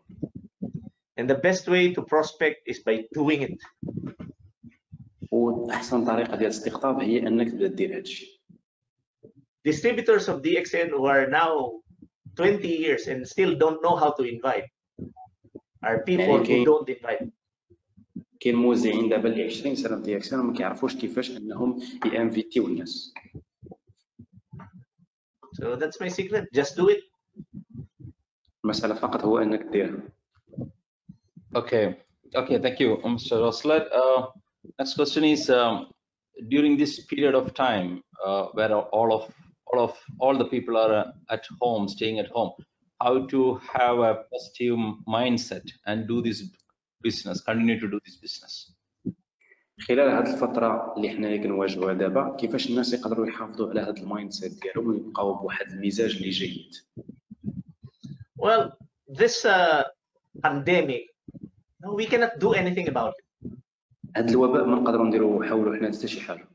And the best way to prospect is by doing it. وأحسن طريقة ديال الاستقطاب هي إنك تبدأ دير هذا الشيء Distributors of DXN who are now 20 years and still don't know how to invite are people Okay. who don't invite. كاين موزعين دابا اللي 20 سنة في دياكسيون ما كيعرفوش كيفاش إنهم يأنفيتيو الناس So that's my secret. Just do it. المساله فقط هو انك ديرها Okay. Okay. Thank you, Mr. Roslet. Uh, next question is um, during this period of time uh, where all of all of all the people are uh, at home, staying at home, how to have a positive mindset and do this business, continue to do this business. خلال هذه الفترة اللي حنا كنواجهوها دابا كيفاش الناس يقدروا يحافظوا على هذا ال mindset ديالهم ويبقاو بواحد المزاج اللي جيد Well, this uh, pandemic, no, we cannot do anything about it. هذا الوباء ما نقدروا نديروا حولوا حنا حتى شي حاجة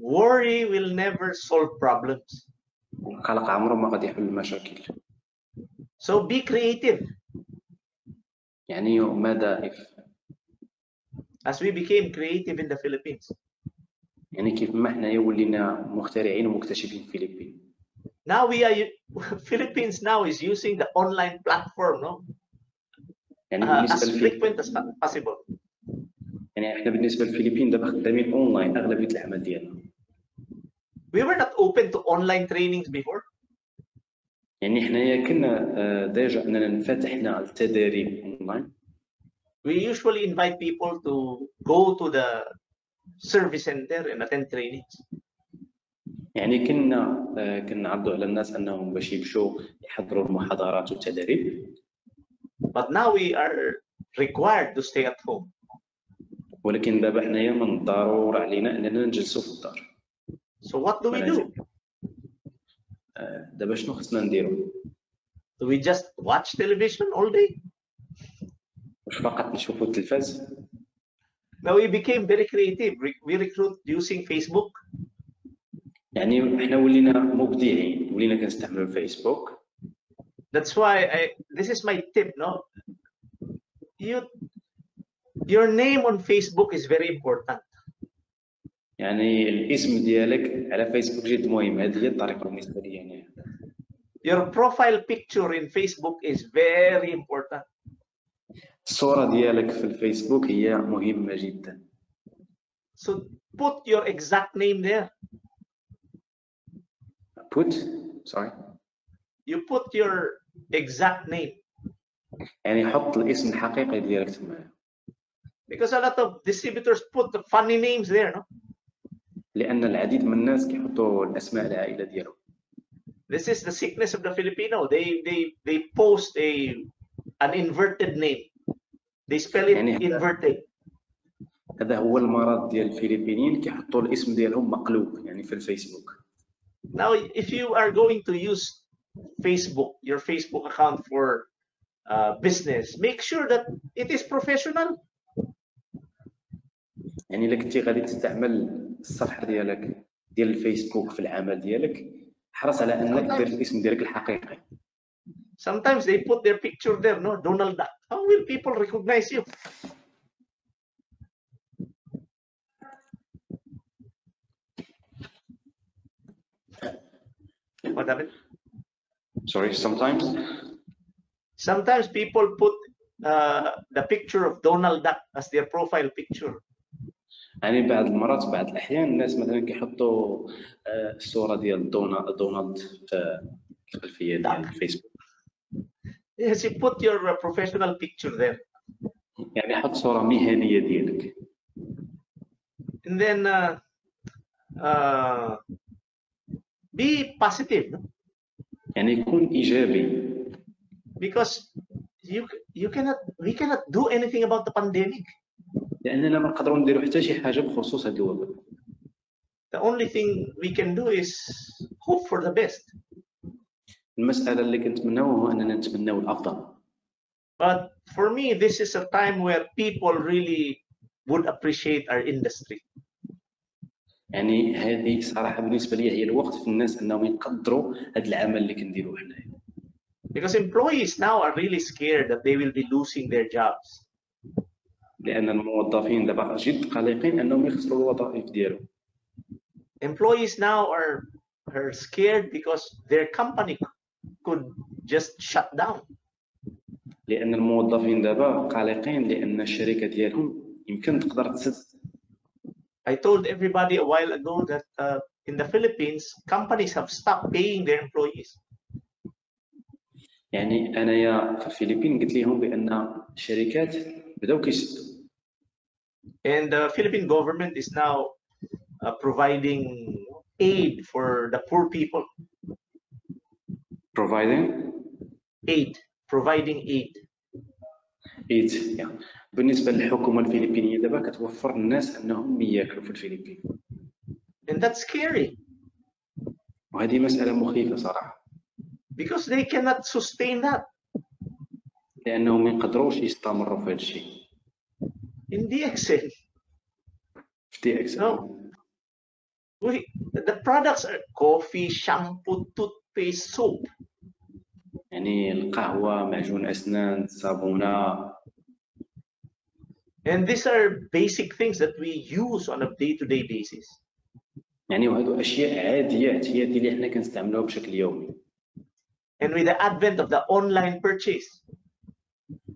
Worry will never solve problems. القلق عمره ما غادي يحل المشاكل So be creative. يعني ماذا if as we became creative in the Philippines. يعني كيف ما حنايا ولينا مخترعين ومكتشفين في الفلبين Now we are Philippines now is using the online platform, no, يعني uh, as frequent as possible. يعني إحنا بالنسبة للفلبين دابا خدامين اونلاين أغلبية العمل ديالنا We were not open to online trainings before. يعني حنايا كنا آه، déjà أننا انفتحنا التدريب online We usually invite people to go to the service center and attend trainings. يعني كنا آه، كنعرضوا على الناس انهم باش يمشوا يحضروا المحاضرات والتدريب But now we are required to stay at home. ولكن دابا حنايا من الضرورة علينا اننا نجلسوا في الدار So what do we do? آه، دابا شنو خصنا نديروا Do we just watch television all day? واش فقط نشوفوا التلفاز Now we became very creative. We recruit using Facebook. يعني حنا ولينا مبدعين ولينا كنستعملوا الفيسبوك That's why I this is my tip, no? You your name on Facebook is very important. يعني الاسم ديالك على فيسبوك جد مهم هذه هي الطريقة بالنسبة لي يعني Your profile picture in Facebook is very important. الصورة ديالك في الفيسبوك هي مهمه جدا So put your exact name there. put sorry You put your exact name يعني حط الاسم الحقيقي ديالك تما because a lot of distributors put the funny names there, no? لأن العديد من الناس كيحطوا الاسماء العائله ديالهم This is the sickness of the Filipino. They they they post a an inverted name. They spell it يعني هذا- inverted. هذا هو المرض ديال الفلبينيين كيحطوا الاسم ديالهم مقلوب يعني في الفيسبوك Now, if you are going to use Facebook, your Facebook account for uh, business, make sure that it is professional. يعني إلا كنتي غادي تستعمل الصفحة ديالك ديال الفيسبوك في العمل ديالك حرص على أنك دير الاسم ديالك الحقيقي Sometimes they put their picture there, no, Donald Duck. How will people recognize you? What happened? sorry sometimes Sometimes people put uh, the picture of Donald Duck as their profile picture. يعني بعض المرات بعض الاحيان الناس مثلا كيحطوا آه، الصوره ديال دونا دونالد في الخلفيه ديال الفيسبوك Yes, you put your uh, professional picture there. يعني حط صوره مهنيه ديالك And then uh, uh, be positive no? يعني يكون ايجابي because you you cannot we cannot do anything about the pandemic. لاننا ما نقدروا نديروا حتى شي حاجه بخصوص هذا الوباء The only thing we can do is hope for the best. المساله اللي كنتمناو هو اننا نتمناو الافضل But for me, this is a time where people really would appreciate our industry. يعني هذه صراحة بالنسبة لي هي الوقت في الناس انهم يقدروا هذا العمل اللي كنديروه حنايا Because employees now are really scared that they will be losing their jobs. لأن الموظفين دابا جد قلقين انهم يخسروا الوظائف ديالهم Employees now are, are scared because their company could just shut down. لان الموظفين دابا قلقين لان الشركه ديالهم يمكن تقدر تسد I told everybody a while ago that uh, in the Philippines, companies have stopped paying their employees. يعني انايا في الفلبين قلت لهم بان الشركات بداو كيسدوا And the Philippine government is now uh, providing aid for the poor people. Providing Aid, providing aid. ايت يعني بالنسبة للحكومة الفلبينية دابا كتوفر الناس أنهم ياكلوا في الفلبين And that's scary وهذه مسألة مخيفة صراحة because they cannot sustain that. لأنهم ما يقدروش يستمروا في هذا الشيء In DXL, في دي إكس No. we, the products are coffee, shampoo, toothpaste, soap. يعني القهوه معجون اسنان صابونه And these are basic things that we use on a day-to-day basis. يعني وهادو اشياء عاديه اعتياديه اللي احنا كنستعملوها بشكل يومي And with the advent of the online purchase,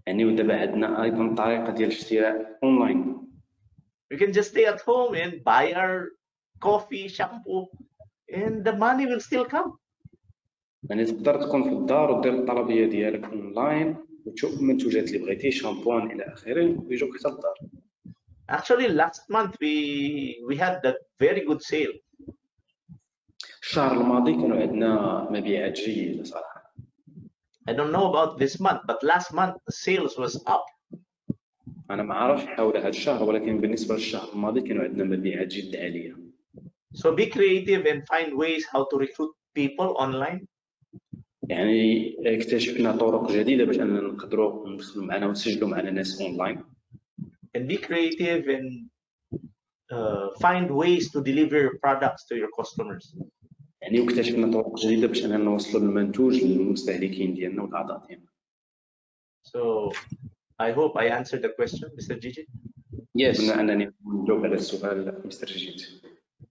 يعني ودابا عندنا ايضا طريقه ديال الاشتراء اونلاين we can just stay at home and buy our coffee, shampoo, and the money will still come. يعني تقدر تكون في الدار ودير الطلبية ديالك اونلاين وتشوف المنتوجات اللي بغيتي شامبوان إلى آخره ويجوك حتى الدار Actually, last month we we had that very good sale. الشهر الماضي كانوا عندنا مبيعات جيدة صراحة I don't know about this month, but last month the sales was up. أنا ما عارفش حول هذا الشهر ولكن بالنسبة للشهر الماضي كانوا عندنا مبيعات جد عالية So be creative and find ways how to recruit people online. يعني اكتشفنا طرق جديدة باش أننا نقدروا ندخلوا معنا ونسجلوا معنا ناس اونلاين and be creative and uh, find ways to deliver products to your customers. يعني واكتشفنا طرق جديدة باش أننا نوصلوا المنتوج للمستهلكين ديالنا والأعضاء ديالنا So I hope I answered the question, Mr. Gigi. Yes. اتمنى أنني نجاوب على السؤال مستر جيد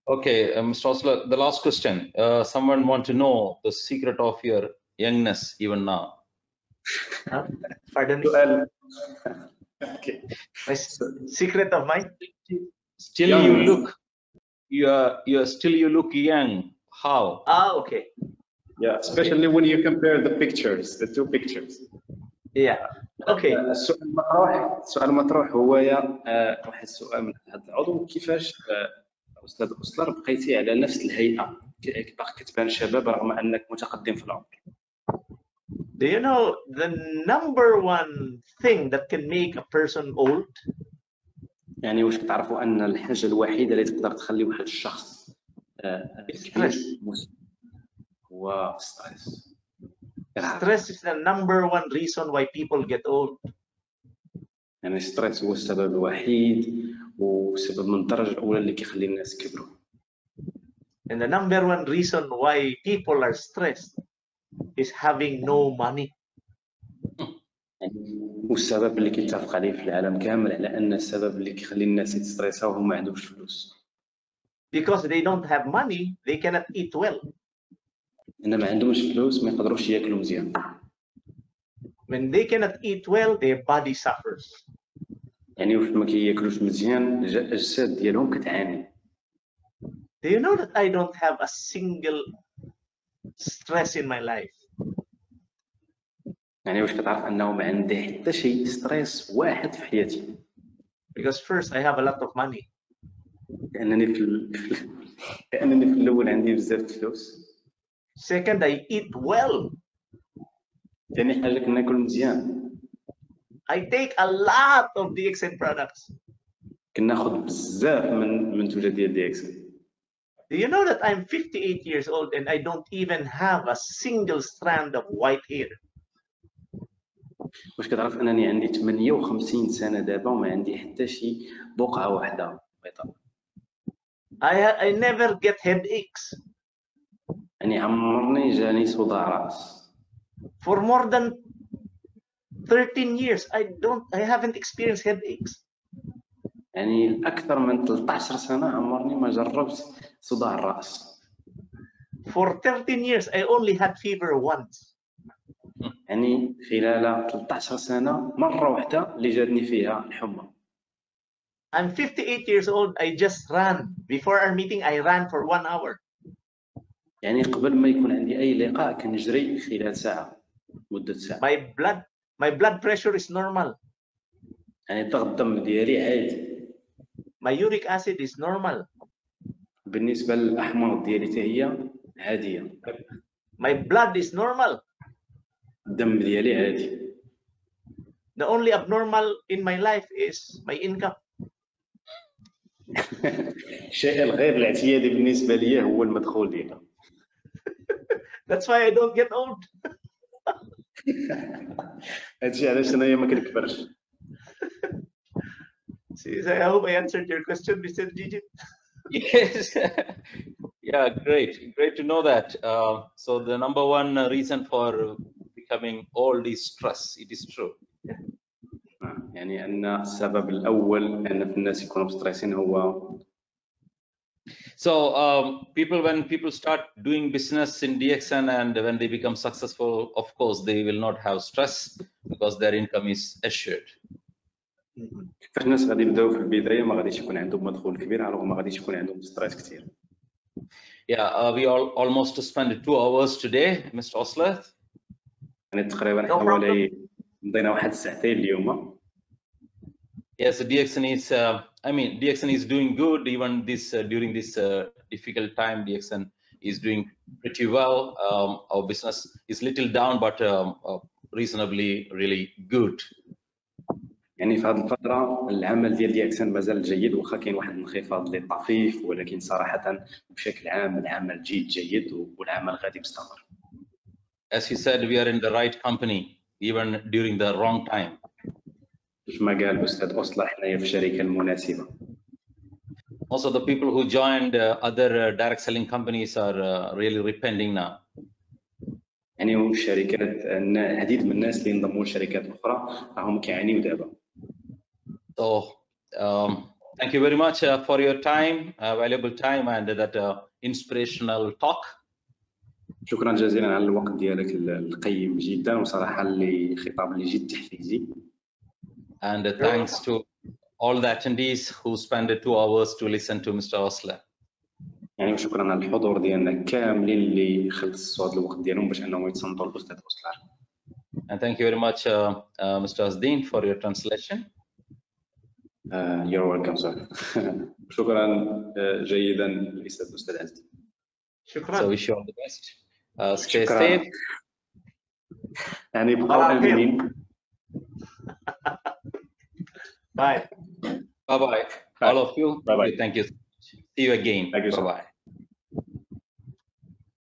Okay, uh, Mr. Osler, the last question. Uh, someone want to know the secret of your youngness even now. Pardon me. سؤال أوكي My secret of mine. Still Young. you look, you are, you are still you look young. How? Ah, okay. Yeah, especially when you compare the pictures, the two pictures. Yeah. Okay. السؤال المطروح السؤال المطروح هو يا آه، واحد السؤال من هذا العضو كيفاش آه، أستاذ اسلر بقيتي على نفس الهيئه كتبان شباب رغم انك متقدم في العمر Do you know the number one thing that can make a person old يعني واش كتعرفوا ان الحاجه الوحيده اللي تقدر تخلي واحد الشخص آه، آه، كبير Stress. مس- هو ستريس إرهاق. Stress is the number one reason why people get old. يعني ستريس هو السبب الوحيد وسبب من الدرجه الاولى اللي كيخلي الناس كبروا And the number one reason why people are stressed is having no money. والسبب اللي كيتفق عليه في العالم كامل على أن السبب اللي كيخلي الناس يتستريساو هما ما عندهمش فلوس Because they don't have money, they cannot eat well. إن ما عندهمش فلوس ما يقدروش ياكلوا مزيان When they cannot eat well, their body suffers. يعني وقت ما كياكلوش مزيان الاجساد ديالهم كتعاني Do you know that I don't have a single stress in my life? يعني واش كتعرف انه ما عندي حتى شي stress واحد في حياتي Because first, I have a lot of money. لانني في ال... لانني في الأول عندي بزاف د الفلوس Second, I eat well. ثاني حاجة كناكل مزيان I take a lot of DXN products. كناخذ بزاف من منتوجات ديال DXN Do you know that I'm 58 years old and I don't even have a single strand of white hair? واش كتعرف انني عندي 58 سنه دابا وما عندي حتى شي بقعه واحده بيضاء I, ha- I never get headaches. يعني عمرني جاني صداع راس For more than 13 years, I don't I haven't experienced headaches. يعني اكثر من 13 سنه عمرني ما جربت صداع الراس For 13 years, I only had fever once. يعني خلال 13 سنه مره واحدة اللي جاتني فيها الحمى I'm 58 years old. I just ran. Before our meeting, I ran for one hour. يعني قبل ما يكون عندي اي لقاء كنجري خلال ساعه مده ساعه My blood my blood pressure is normal. يعني ضغط الدم ديالي عادي My uric acid is normal. بالنسبة للأحماض ديالي حتى هي عادية My blood is normal. الدم ديالي عادي The only abnormal in my life is my income. الشيء الغير الاعتيادي بالنسبة لي هو المدخول ديالي That's why I don't get old. هادشي علاش أنايا ما كنكبرش See, so I hope I answered your question, Mr. Gigi. Yes. yeah, great. Great to know that. Uh, so the number one uh, reason for becoming old is stress. It is true. يعني ان السبب الاول ان في الناس يكونوا مستريسين هو So um, people, when people start doing business in DXN and when they become successful, of course, they will not have stress because their income is assured. كيفاش الناس غادي يبداو في البدايه ما غاديش يكون عندهم مدخول كبير على ما غاديش يكون عندهم ستريس كثير Yeah, uh, we all almost spent two hours today, Mr. Osler. يعني تقريبا No حوالي مضينا واحد الساعتين اليوم Yes, DXN is. Uh, I mean, DXN is doing good even this uh, during this uh, difficult time. DXN is doing pretty well. Um, our business is little down, but um, uh, reasonably really good. يعني في هذه الفترة العمل ديال دي إكسن مازال جيد واخا كاين واحد الانخفاض اللي طفيف ولكن صراحة بشكل عام العمل جيد جيد والعمل غادي مستمر As you said, we are in the right company even during the wrong time. كيف ما قال الأستاذ اوسلا حنايا في الشركة المناسبة Most of the people who joined uh, other uh, direct selling companies are uh, really repenting now. يعني الشركات الن- العديد من الناس اللي انضموا لشركات أخرى راهم كيعانيو دابا So um, thank you very much uh, for your time, uh, valuable time, and that uh, inspirational talk. شكرا جزيلا على الوقت ديالك ال- القيم جدا وصراحه اللي خطاب اللي جد تحفيزي And uh, thanks to all the attendees who spent two hours to listen to Mr. Osler. يعني وشكرا على الحضور ديالنا كاملين اللي خلصوا هذا الوقت ديالهم باش انهم يتصنتوا الاستاذ اوسلار And thank you very much, uh, uh, Mr. Asdin, for your translation. Uh, you're welcome sir شكرا uh, جيدا للاستاذ الاستاذ عزيز So شكرا wish you all the best. Uh, stay شكرا. safe. يعني بقاو الله يعافيك. امنين باي Bye bye. All of you. Bye-bye. Thank you. See you again. Thank you, sir. Bye bye.